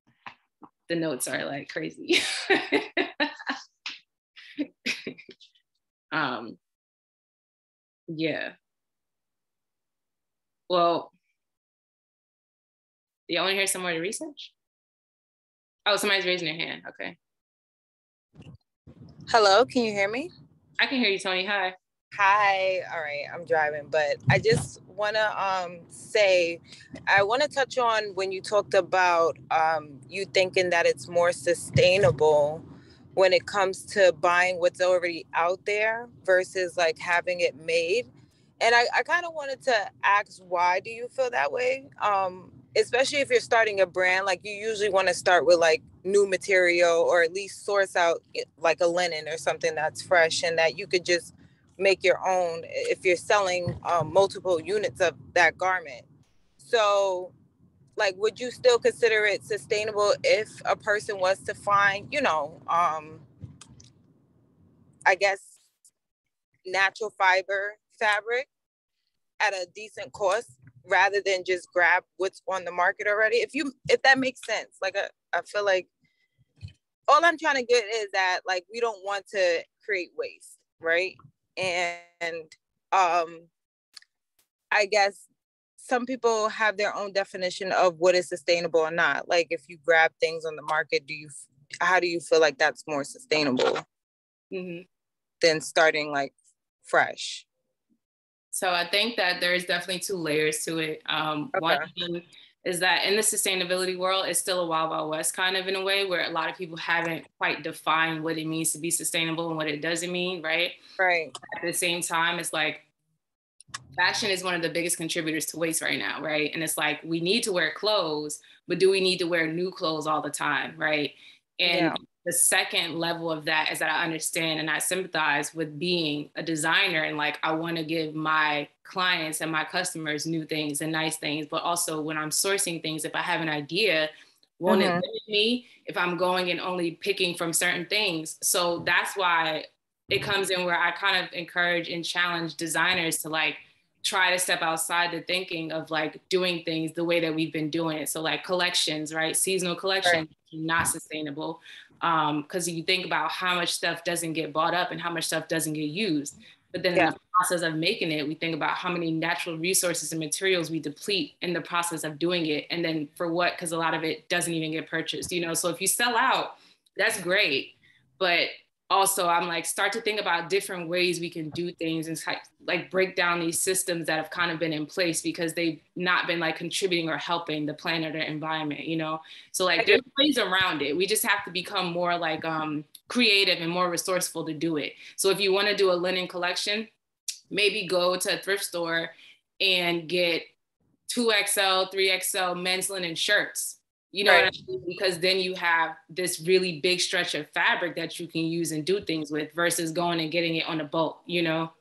The notes are like crazy. <laughs> um, yeah. Well, do y'all want to hear some more research? Oh, somebody's raising their hand. Okay. Hello, can you hear me? I can hear you, Tony. Hi. Hi. All right, I'm driving, but I just want to um, say, I want to touch on when you talked about um, you thinking that it's more sustainable when it comes to buying what's already out there versus like having it made. And I, I kind of wanted to ask, why do you feel that way? Um, especially if you're starting a brand like you usually want to start with like new material or at least source out like a linen or something that's fresh and that you could just make your own if you're selling um, multiple units of that garment. So like would you still consider it sustainable if a person was to find you know um i guess natural fiber fabric at a decent cost rather than just grab what's on the market already. If you if that makes sense, like I, I feel like all I'm trying to get is that like we don't want to create waste, right? And um I guess some people have their own definition of what is sustainable or not. Like if you grab things on the market, do you how do you feel like that's more sustainable mm-hmm. than starting like fresh? So I think that there's definitely two layers to it. Um, okay. One thing is that in the sustainability world, it's still a wild, wild west kind of in a way where a lot of people haven't quite defined what it means to be sustainable and what it doesn't mean, right? Right. At the same time, it's like fashion is one of the biggest contributors to waste right now, right? And it's like we need to wear clothes, but do we need to wear new clothes all the time, right? And yeah the second level of that is that I understand and I sympathize with being a designer and like I want to give my clients and my customers new things and nice things, but also when I'm sourcing things, if I have an idea, won't mm-hmm. it limit me if I'm going and only picking from certain things? So that's why it comes in where I kind of encourage and challenge designers to like try to step outside the thinking of like doing things the way that we've been doing it. So like collections, right? Seasonal collections, right. Not sustainable because um, you think about how much stuff doesn't get bought up and how much stuff doesn't get used. But then yeah. in the process of making it, we think about how many natural resources and materials we deplete in the process of doing it. And then for what? Because a lot of it doesn't even get purchased, you know? So if you sell out, that's great. But also I'm like start to think about different ways we can do things and like break down these systems that have kind of been in place because they've not been like contributing or helping the planet or environment, you know? So like there's ways around it. We just have to become more like um, creative and more resourceful to do it. So if you want to do a linen collection, maybe go to a thrift store and get 2XL, 3XL men's linen shirts you know right. I mean? Because then you have this really big stretch of fabric that you can use and do things with versus going and getting it on a boat, you know?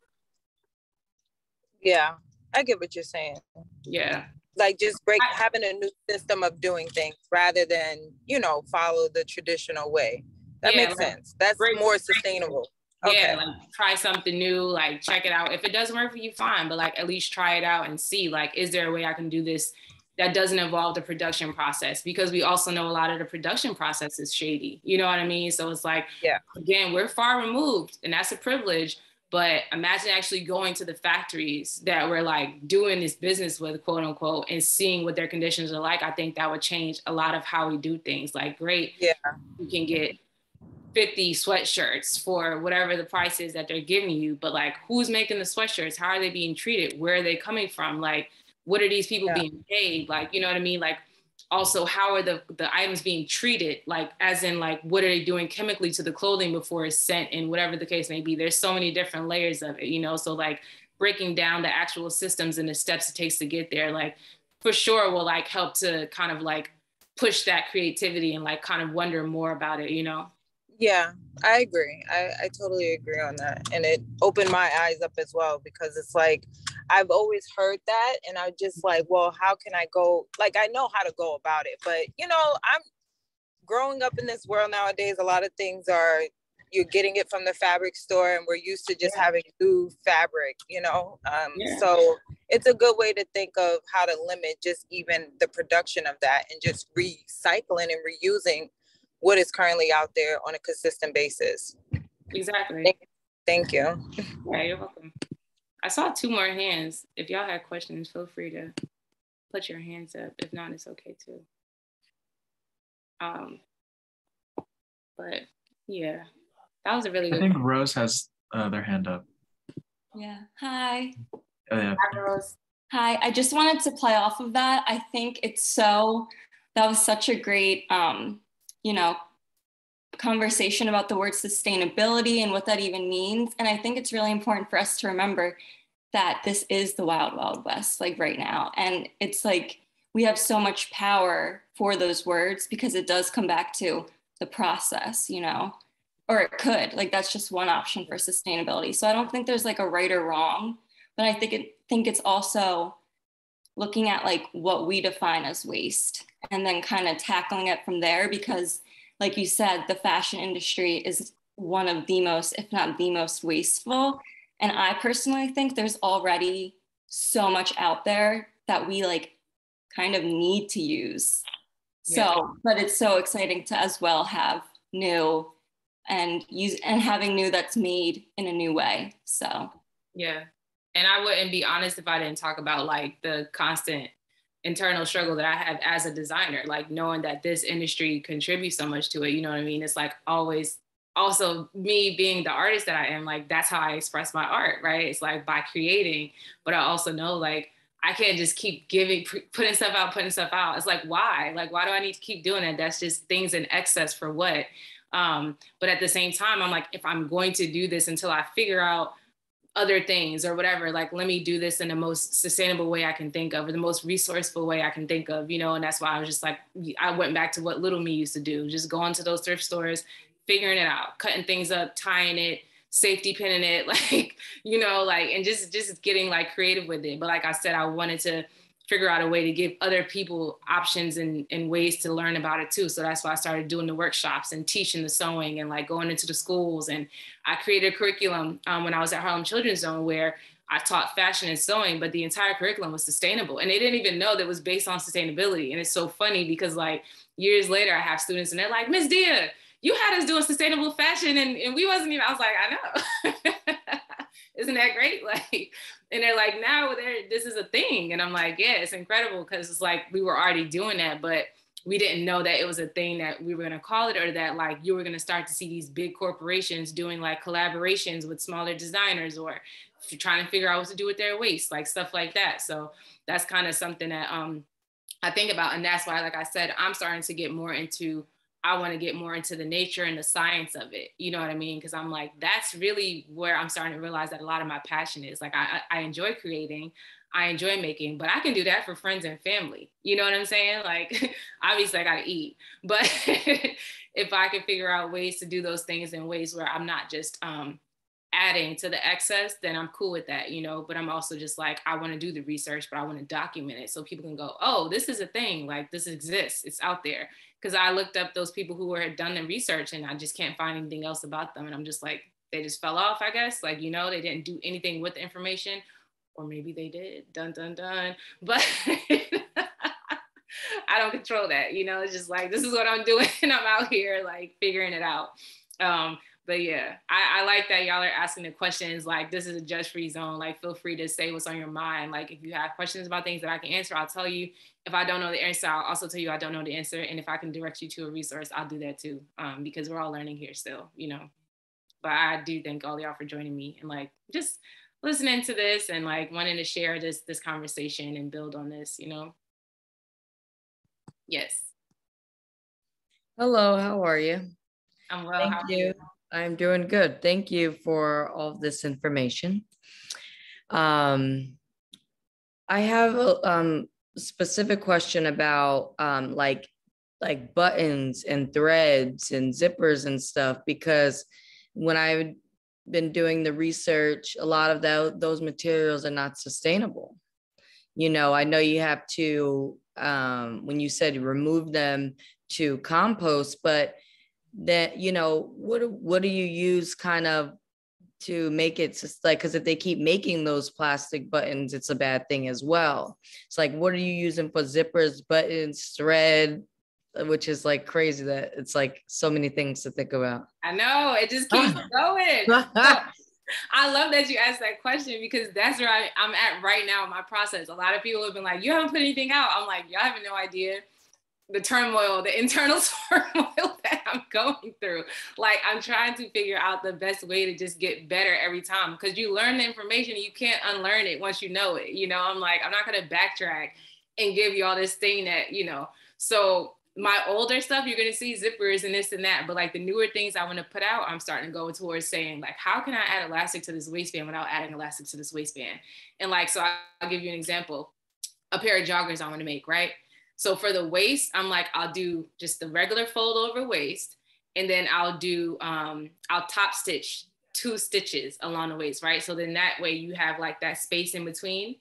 Yeah, I get what you're saying. Yeah. Like just break I, having a new system of doing things rather than, you know, follow the traditional way. That yeah, makes like, sense. That's more sustainable. Okay. Yeah, like try something new, like check it out. If it doesn't work for you, fine, but like at least try it out and see like, is there a way I can do this that doesn't involve the production process? Because we also know a lot of the production process is shady. You know what I mean? So it's like, yeah, again, we're far removed and that's a privilege. But imagine actually going to the factories that we're like doing this business with, quote unquote, and seeing what their conditions are like. I think that would change a lot of how we do things. Like, great, yeah, you can get 50 sweatshirts for whatever the price is that they're giving you but like who's making the sweatshirts how are they being treated where are they coming from like what are these people yeah. being paid? Like you know what i mean? Like also how are the the items being treated? Like as in like what are they doing chemically to the clothing before it's sent and whatever the case may be? There's so many different layers of it you know? So like breaking down the actual systems and the steps it takes to get there like for sure will like help to kind of like push that creativity and like kind of wonder more about it you know yeah, I agree. I, I totally agree on that. And it opened my eyes up as well because it's like I've always heard that and I just like, well, how can I go like I know how to go about it, but you know, I'm growing up in this world nowadays, a lot of things are you're getting it from the fabric store and we're used to just yeah. having new fabric, you know? Um, yeah. so it's a good way to think of how to limit just even the production of that and just recycling and reusing what is currently out there on a consistent basis. Exactly. Thank, thank you. Yeah, you're welcome. I saw two more hands. If y'all have questions, feel free to put your hands up. If not, it's okay too. Um, but yeah, that was a really good I think Rose has uh, their hand up. Yeah. Hi. Oh, yeah. Hi, Rose. Hi. I just wanted to play off of that. I think it's so, that was such a great um, you know, conversation about the word sustainability and what that even means. And I think it's really important for us to remember that this is the wild, wild west, like right now. And it's like we have so much power for those words because it does come back to the process, you know, or it could. Like that's just one option for sustainability. So I don't think there's like a right or wrong, but I think it think it's also looking at like what we define as waste and then kind of tackling it from there because like you said the fashion industry is one of the most if not the most wasteful. And i personally think there's already so much out there that we like kind of need to use. Yeah. so but it's so exciting to as well have new and use and having new that's made in a new way. So yeah and i wouldn't be honest if i didn't talk about like the constant internal struggle that I have as a designer, like knowing that this industry contributes so much to it. You know what I mean? It's like always also me being the artist that I am, like that's how I express my art, right? It's like by creating, but I also know like I can't just keep giving, putting stuff out, putting stuff out. It's like, why? Like, why do I need to keep doing that? That's just things in excess for what? Um, but at the same time, I'm like, if I'm going to do this until I figure out other things or whatever like let me do this in the most sustainable way i can think of or the most resourceful way i can think of you know and that's why i was just like i went back to what little me used to do just going to those thrift stores figuring it out cutting things up tying it safety pinning it <laughs> like you know like and just just getting like creative with it. But like i said i wanted to figure out a way to give other people options and, and ways to learn about it too. So that's why I started doing the workshops and teaching the sewing and like going into the schools. And I created a curriculum um, when I was at Harlem Children's Zone where I taught fashion and sewing, but the entire curriculum was sustainable. And they didn't even know that was based on sustainability. And it's so funny because like years later, I have students and they're like, Miss Dia, you had us doing sustainable fashion and, and we wasn't even, I was like, I know. <laughs> Isn't that great? <laughs> Like, and they're like, now this is a thing. And I'm like, yeah, it's incredible because it's like we were already doing that, but we didn't know that it was a thing that we were going to call it or that like you were going to start to see these big corporations doing like collaborations with smaller designers or trying to figure out what to do with their waste like stuff like that so that's kind of something that um i think about and that's why like i said i'm starting to get more into I want to get more into the nature and the science of it. You know what I mean? Because I'm like, that's really where I'm starting to realize that a lot of my passion is. Like, I, I enjoy creating, I enjoy making, but I can do that for friends and family. You know what I'm saying? Like, <laughs> obviously, I got to eat, <laughs> but if I can figure out ways to do those things in ways where I'm not just um, adding to the excess, then I'm cool with that, you know. But I'm also just like, I want to do the research, but I want to document it so people can go, oh, this is a thing. Like this exists. It's out there. Because I looked up those people who were done the research and I just can't find anything else about them. And I'm just like, they just fell off, I guess. Like, you know, they didn't do anything with the information. Or maybe they did. Dun dun dun. <laughs> But I don't control that. You know, it's just like this is what I'm doing. <laughs> I'm out here like figuring it out. Um, but yeah, I, I, like that y'all are asking the questions. Like, this is a judge free zone. Like, feel free to say what's on your mind. Like, if you have questions about things that I can answer, I'll tell you. If I don't know the answer, I'll also tell you I don't know the answer. And if I can direct you to a resource, I'll do that too. Um, because we're all learning here still, you know. But I do thank all y'all for joining me and like just listening to this and like wanting to share this this conversation and build on this, you know. Yes. Hello, how are you? I'm well. Thank you. you. I'm doing good. Thank you for all this information. Um, I have a um, specific question about um, like like buttons and threads and zippers and stuff because when I've been doing the research, a lot of the, those materials are not sustainable. You know, I know you have to um, when you said remove them to compost, but that you know what what do you use kind of to make it just like because if they keep making those plastic buttons it's a bad thing as well. It's like what are you using for zippers buttons thread uh, which is like crazy that it's like so many things to think about. I know it just ah. keeps going. <laughs> I love that you asked that question because that's where I, I'm at right now in my process. A lot of people have been like, you haven't put anything out. I'm like, y'all have no idea the turmoil, the internal <laughs> turmoil that I'm going through. Like I'm trying to figure out the best way to just get better every time because you learn the information you can't unlearn it once you know it. You know, I'm like, I'm not gonna backtrack and give you all this thing that, you know. So my older stuff, you're gonna see zippers and this and that. But like the newer things I want to put out, I'm starting to go towards saying, like, how can I add elastic to this waistband without adding elastic to this waistband? And like, so I'll give you an example. A pair of joggers I want to make, right? So for the waist, I'm like, I'll do just the regular fold over waist. And then I'll do, um, I'll top stitch two stitches along the waist, right? So then that way you have like that space in between,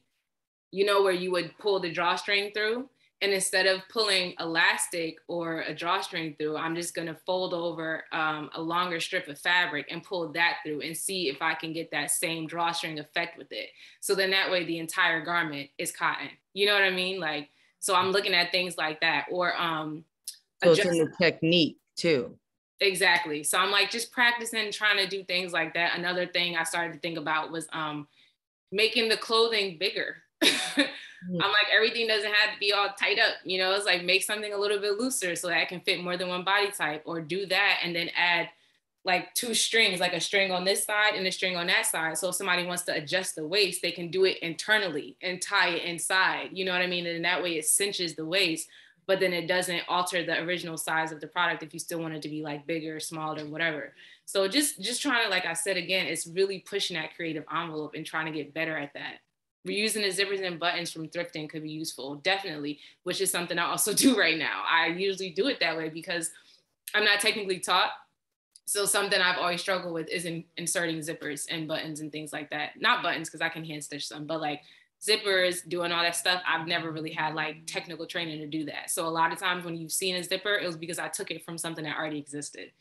you know, where you would pull the drawstring through. And instead of pulling elastic or a drawstring through, I'm just gonna fold over um, a longer strip of fabric and pull that through and see if I can get that same drawstring effect with it. So then that way the entire garment is cotton. You know what I mean? Like so I'm looking at things like that or um so in the technique too. Exactly. So I'm like just practicing trying to do things like that. Another thing I started to think about was um making the clothing bigger. <laughs> I'm like everything doesn't have to be all tight up, you know, it's like make something a little bit looser so that I can fit more than one body type or do that and then add like two strings, like a string on this side and a string on that side. So if somebody wants to adjust the waist, they can do it internally and tie it inside. You know what I mean? And that way it cinches the waist, but then it doesn't alter the original size of the product if you still want it to be like bigger, smaller, whatever. So just just trying to, like I said again, it's really pushing that creative envelope and trying to get better at that. Reusing the zippers and buttons from thrifting could be useful, definitely, which is something I also <laughs> do right now. I usually do it that way because I'm not technically taught so something I've always struggled with is in, inserting zippers and buttons and things like that. Not buttons because I can hand stitch some, but like zippers, doing all that stuff. I've never really had like technical training to do that. So a lot of times when you've seen a zipper, it was because I took it from something that already existed.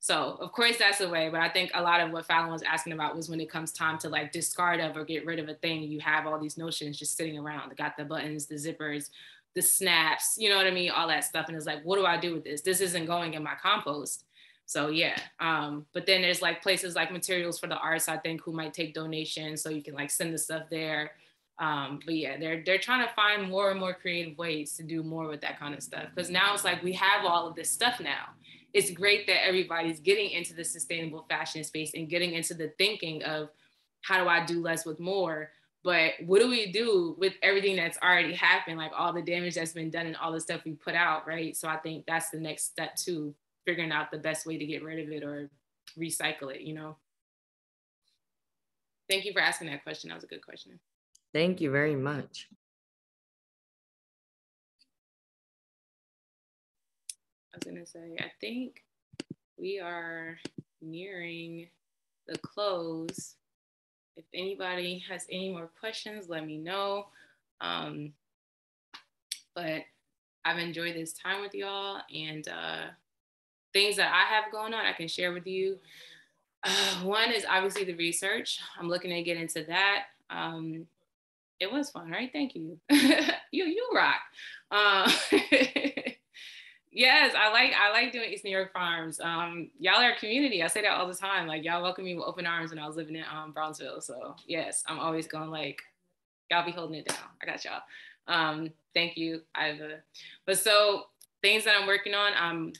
So of course that's the way, but I think a lot of what Fallon was asking about was when it comes time to like discard of or get rid of a thing, you have all these notions just sitting around. got the buttons, the zippers, the snaps, you know what I mean? All that stuff. And it's like, what do I do with this? This isn't going in my compost. So yeah, um, but then there's like places like Materials for the Arts, I think, who might take donations, so you can like send the stuff there. Um, but yeah, they're they're trying to find more and more creative ways to do more with that kind of stuff. Because now it's like we have all of this stuff now. It's great that everybody's getting into the sustainable fashion space and getting into the thinking of how do I do less with more. But what do we do with everything that's already happened, like all the damage that's been done and all the stuff we put out, right? So I think that's the next step too figuring out the best way to get rid of it or recycle it, you know? Thank you for asking that question. That was a good question. Thank you very much. I was gonna say, I think we are nearing the close. If anybody has any more questions, let me know. Um, but I've enjoyed this time with y'all and uh, things that I have going on, I can share with you. Uh, one is obviously the research. I'm looking to get into that. Um, it was fun, right? Thank you. <laughs> you you rock. Uh, <laughs> yes, I like I like doing East New York Farms. Um, y'all are a community. I say that all the time. Like y'all welcome me with open arms when I was living in um, Brownsville. So yes, I'm always going like y'all be holding it down. I got y'all. Um, thank you, Iva. But so things that I'm working on, I'm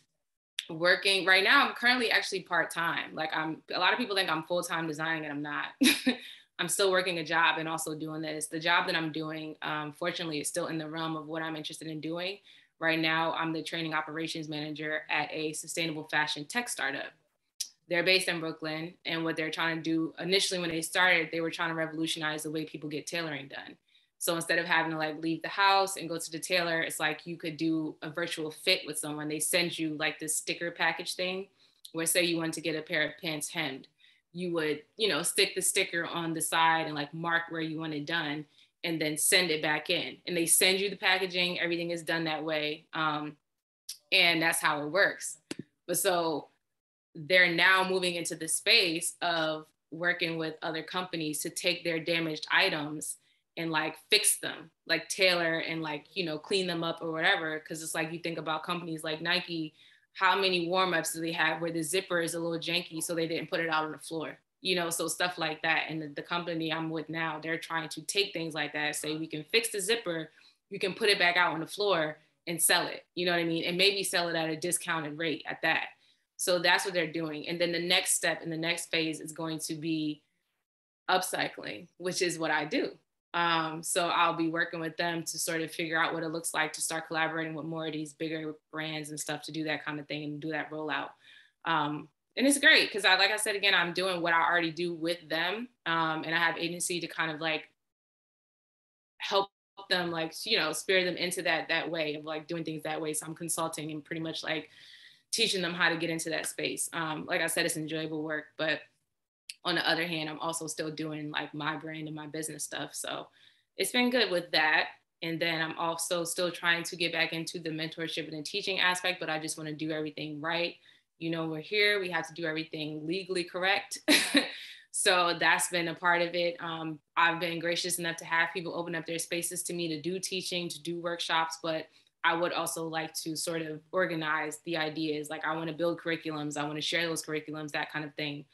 working right now. I'm currently actually part time. Like I'm, a lot of people think I'm full time designing, and I'm not. <laughs> I'm still working a job and also doing this. The job that I'm doing, um, fortunately, is still in the realm of what I'm interested in doing. Right now, I'm the training operations manager at a sustainable fashion tech startup. They're based in Brooklyn, and what they're trying to do initially when they started, they were trying to revolutionize the way people get tailoring done. So instead of having to like leave the house and go to the tailor, it's like you could do a virtual fit with someone. They send you like this sticker package thing where say you want to get a pair of pants hemmed, you would, you know, stick the sticker on the side and like mark where you want it done and then send it back in. And they send you the packaging, everything is done that way. Um, and that's how it works. But so they're now moving into the space of working with other companies to take their damaged items and like fix them, like tailor and like, you know, clean them up or whatever. Cause it's like you think about companies like Nike, how many warm ups do they have where the zipper is a little janky so they didn't put it out on the floor? You know, so stuff like that. And the, the company I'm with now, they're trying to take things like that, say we can fix the zipper, you can put it back out on the floor and sell it. You know what I mean? And maybe sell it at a discounted rate at that. So that's what they're doing. And then the next step in the next phase is going to be upcycling, which is what I do. Um, so I'll be working with them to sort of figure out what it looks like to start collaborating with more of these bigger brands and stuff to do that kind of thing and do that rollout. Um, and it's great because I, like I said again, I'm doing what I already do with them, um, and I have agency to kind of like help them, like you know, spirit them into that that way of like doing things that way. So I'm consulting and pretty much like teaching them how to get into that space. Um, like I said, it's enjoyable work, but on the other hand, I'm also still doing like my brand and my business stuff. So it's been good with that. And then I'm also still trying to get back into the mentorship and the teaching aspect, but I just want to do everything right. You know, we're here, we have to do everything legally correct. <laughs> so that's been a part of it. Um, I've been gracious enough to have people open up their spaces to me to do teaching, to do workshops, but I would also like to sort of organize the ideas. Like I want to build curriculums, I want to share those curriculums, that kind of thing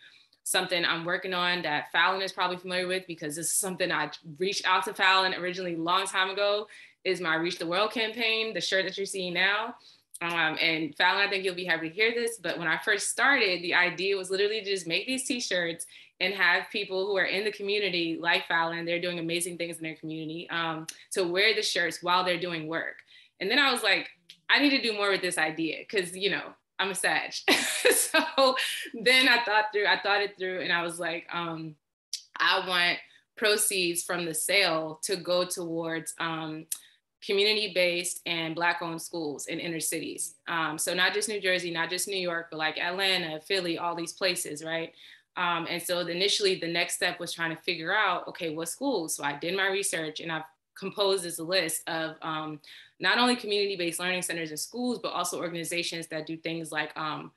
something I'm working on that Fallon is probably familiar with because this is something I reached out to Fallon originally a long time ago is my Reach the World campaign, the shirt that you're seeing now. Um, and Fallon, I think you'll be happy to hear this, but when I first started, the idea was literally to just make these t-shirts and have people who are in the community like Fallon, they're doing amazing things in their community, um, to wear the shirts while they're doing work. And then I was like, I need to do more with this idea because, you know, I'm a Sag. <laughs> so then I thought through, I thought it through, and I was like, um, I want proceeds from the sale to go towards um, community-based and Black-owned schools in inner cities. Um, so not just New Jersey, not just New York, but like Atlanta, Philly, all these places, right? Um, and so initially, the next step was trying to figure out, okay, what schools? So I did my research, and I've composed this list of um, not only community-based learning centers and schools, but also organizations that do things like um,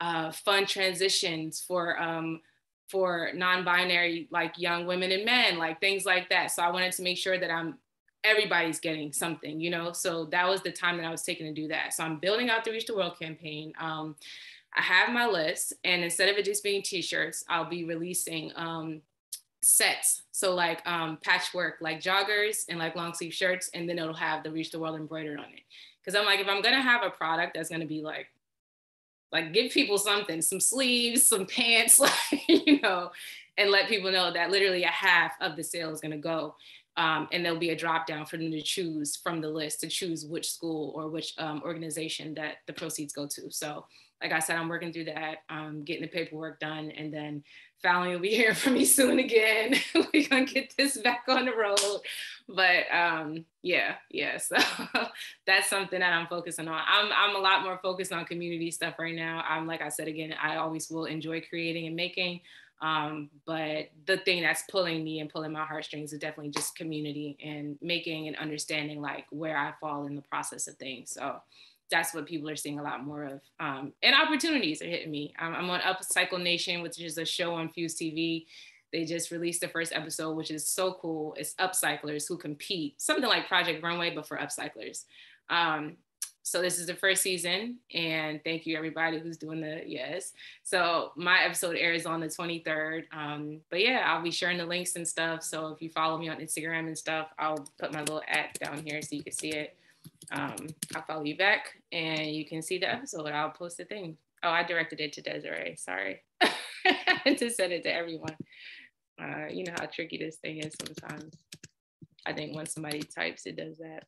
uh, fund transitions for um, for non-binary like young women and men, like things like that. So I wanted to make sure that I'm everybody's getting something, you know. So that was the time that I was taking to do that. So I'm building out the Reach the World campaign. Um, I have my list, and instead of it just being T-shirts, I'll be releasing um, sets. So like um, patchwork, like joggers and like long sleeve shirts, and then it'll have the Reach the World embroidered on it. Because I'm like, if I'm gonna have a product that's gonna be like, like give people something, some sleeves, some pants, <laughs> like you know, and let people know that literally a half of the sale is gonna go. Um, and there'll be a drop down for them to choose from the list to choose which school or which um, organization that the proceeds go to. So like I said, I'm working through that, um, getting the paperwork done, and then Fallon will be hearing from me soon again. <laughs> We're gonna get this back on the road. But um, yeah, yeah. <laughs> So that's something that I'm focusing on. I'm I'm a lot more focused on community stuff right now. I'm like I said again, I always will enjoy creating and making. Um, but the thing that's pulling me and pulling my heartstrings is definitely just community and making and understanding like where I fall in the process of things. So that's what people are seeing a lot more of. Um, and opportunities are hitting me. I'm, I'm on Upcycle Nation, which is a show on Fuse TV. They just released the first episode, which is so cool. It's upcyclers who compete, something like Project Runway, but for upcyclers. Um, so this is the first season and thank you everybody who's doing the yes so my episode airs on the 23rd um, but yeah i'll be sharing the links and stuff so if you follow me on instagram and stuff i'll put my little ad down here so you can see it um, i'll follow you back and you can see the episode i'll post the thing oh i directed it to desiree sorry <laughs> to send it to everyone uh, you know how tricky this thing is sometimes i think when somebody types it does that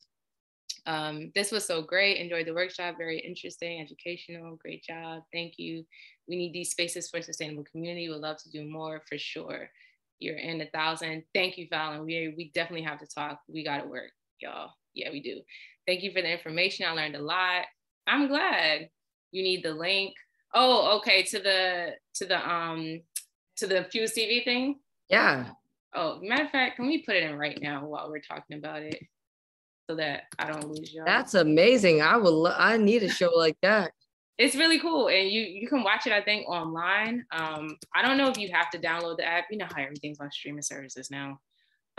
um, this was so great. Enjoyed the workshop. Very interesting, educational. Great job. Thank you. We need these spaces for sustainable community. Would love to do more for sure. You're in a thousand. Thank you, Fallon. We we definitely have to talk. We got to work, y'all. Yeah, we do. Thank you for the information. I learned a lot. I'm glad. You need the link. Oh, okay. To the to the um to the Fuse TV thing. Yeah. Oh, matter of fact, can we put it in right now while we're talking about it? so that I don't lose you. That's amazing. I will. Lo- I need a show like that. <laughs> It's really cool, and you you can watch it. I think online. Um, I don't know if you have to download the app. You know how everything's on streaming services now. <laughs>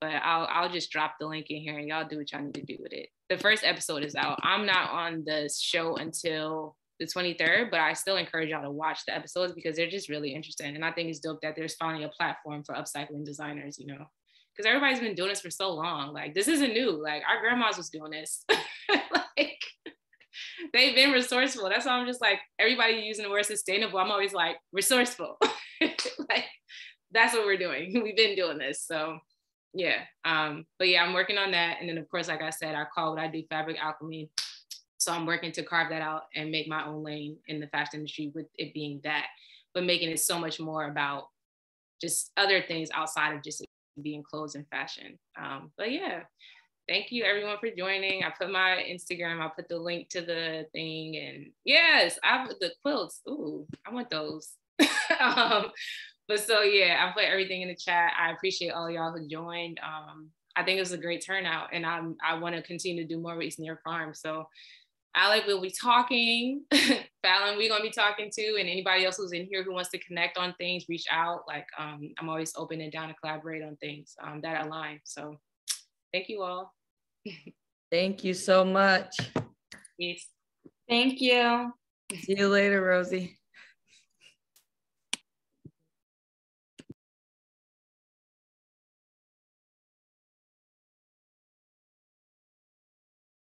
but I'll I'll just drop the link in here, and y'all do what y'all need to do with it. The first episode is out. I'm not on the show until the 23rd, but I still encourage y'all to watch the episodes because they're just really interesting. And I think it's dope that there's finally a platform for upcycling designers, you know because everybody's been doing this for so long. Like this isn't new. Like our grandmas was doing this. <laughs> like they've been resourceful. That's why I'm just like everybody using the word sustainable. I'm always like resourceful. <laughs> like that's what we're doing. <laughs> We've been doing this. So yeah. Um, but yeah, I'm working on that. And then of course, like I said, I call what I do fabric alchemy. So I'm working to carve that out and make my own lane in the fashion industry with it being that, but making it so much more about just other things outside of just being clothes and fashion. Um, but yeah, thank you everyone for joining. I put my Instagram, I'll put the link to the thing. And yes, I have the quilts. Ooh, I want those. <laughs> um, but so yeah, I put everything in the chat. I appreciate all y'all who joined. Um, I think it was a great turnout and I'm, I want to continue to do more with East New York Farm. So Alec will be talking. <laughs> Fallon, we're gonna be talking to, and anybody else who's in here who wants to connect on things, reach out. Like um, I'm always open and down to collaborate on things um, that align. So thank you all. <laughs> thank you so much. Peace. Thank you. See you later, Rosie.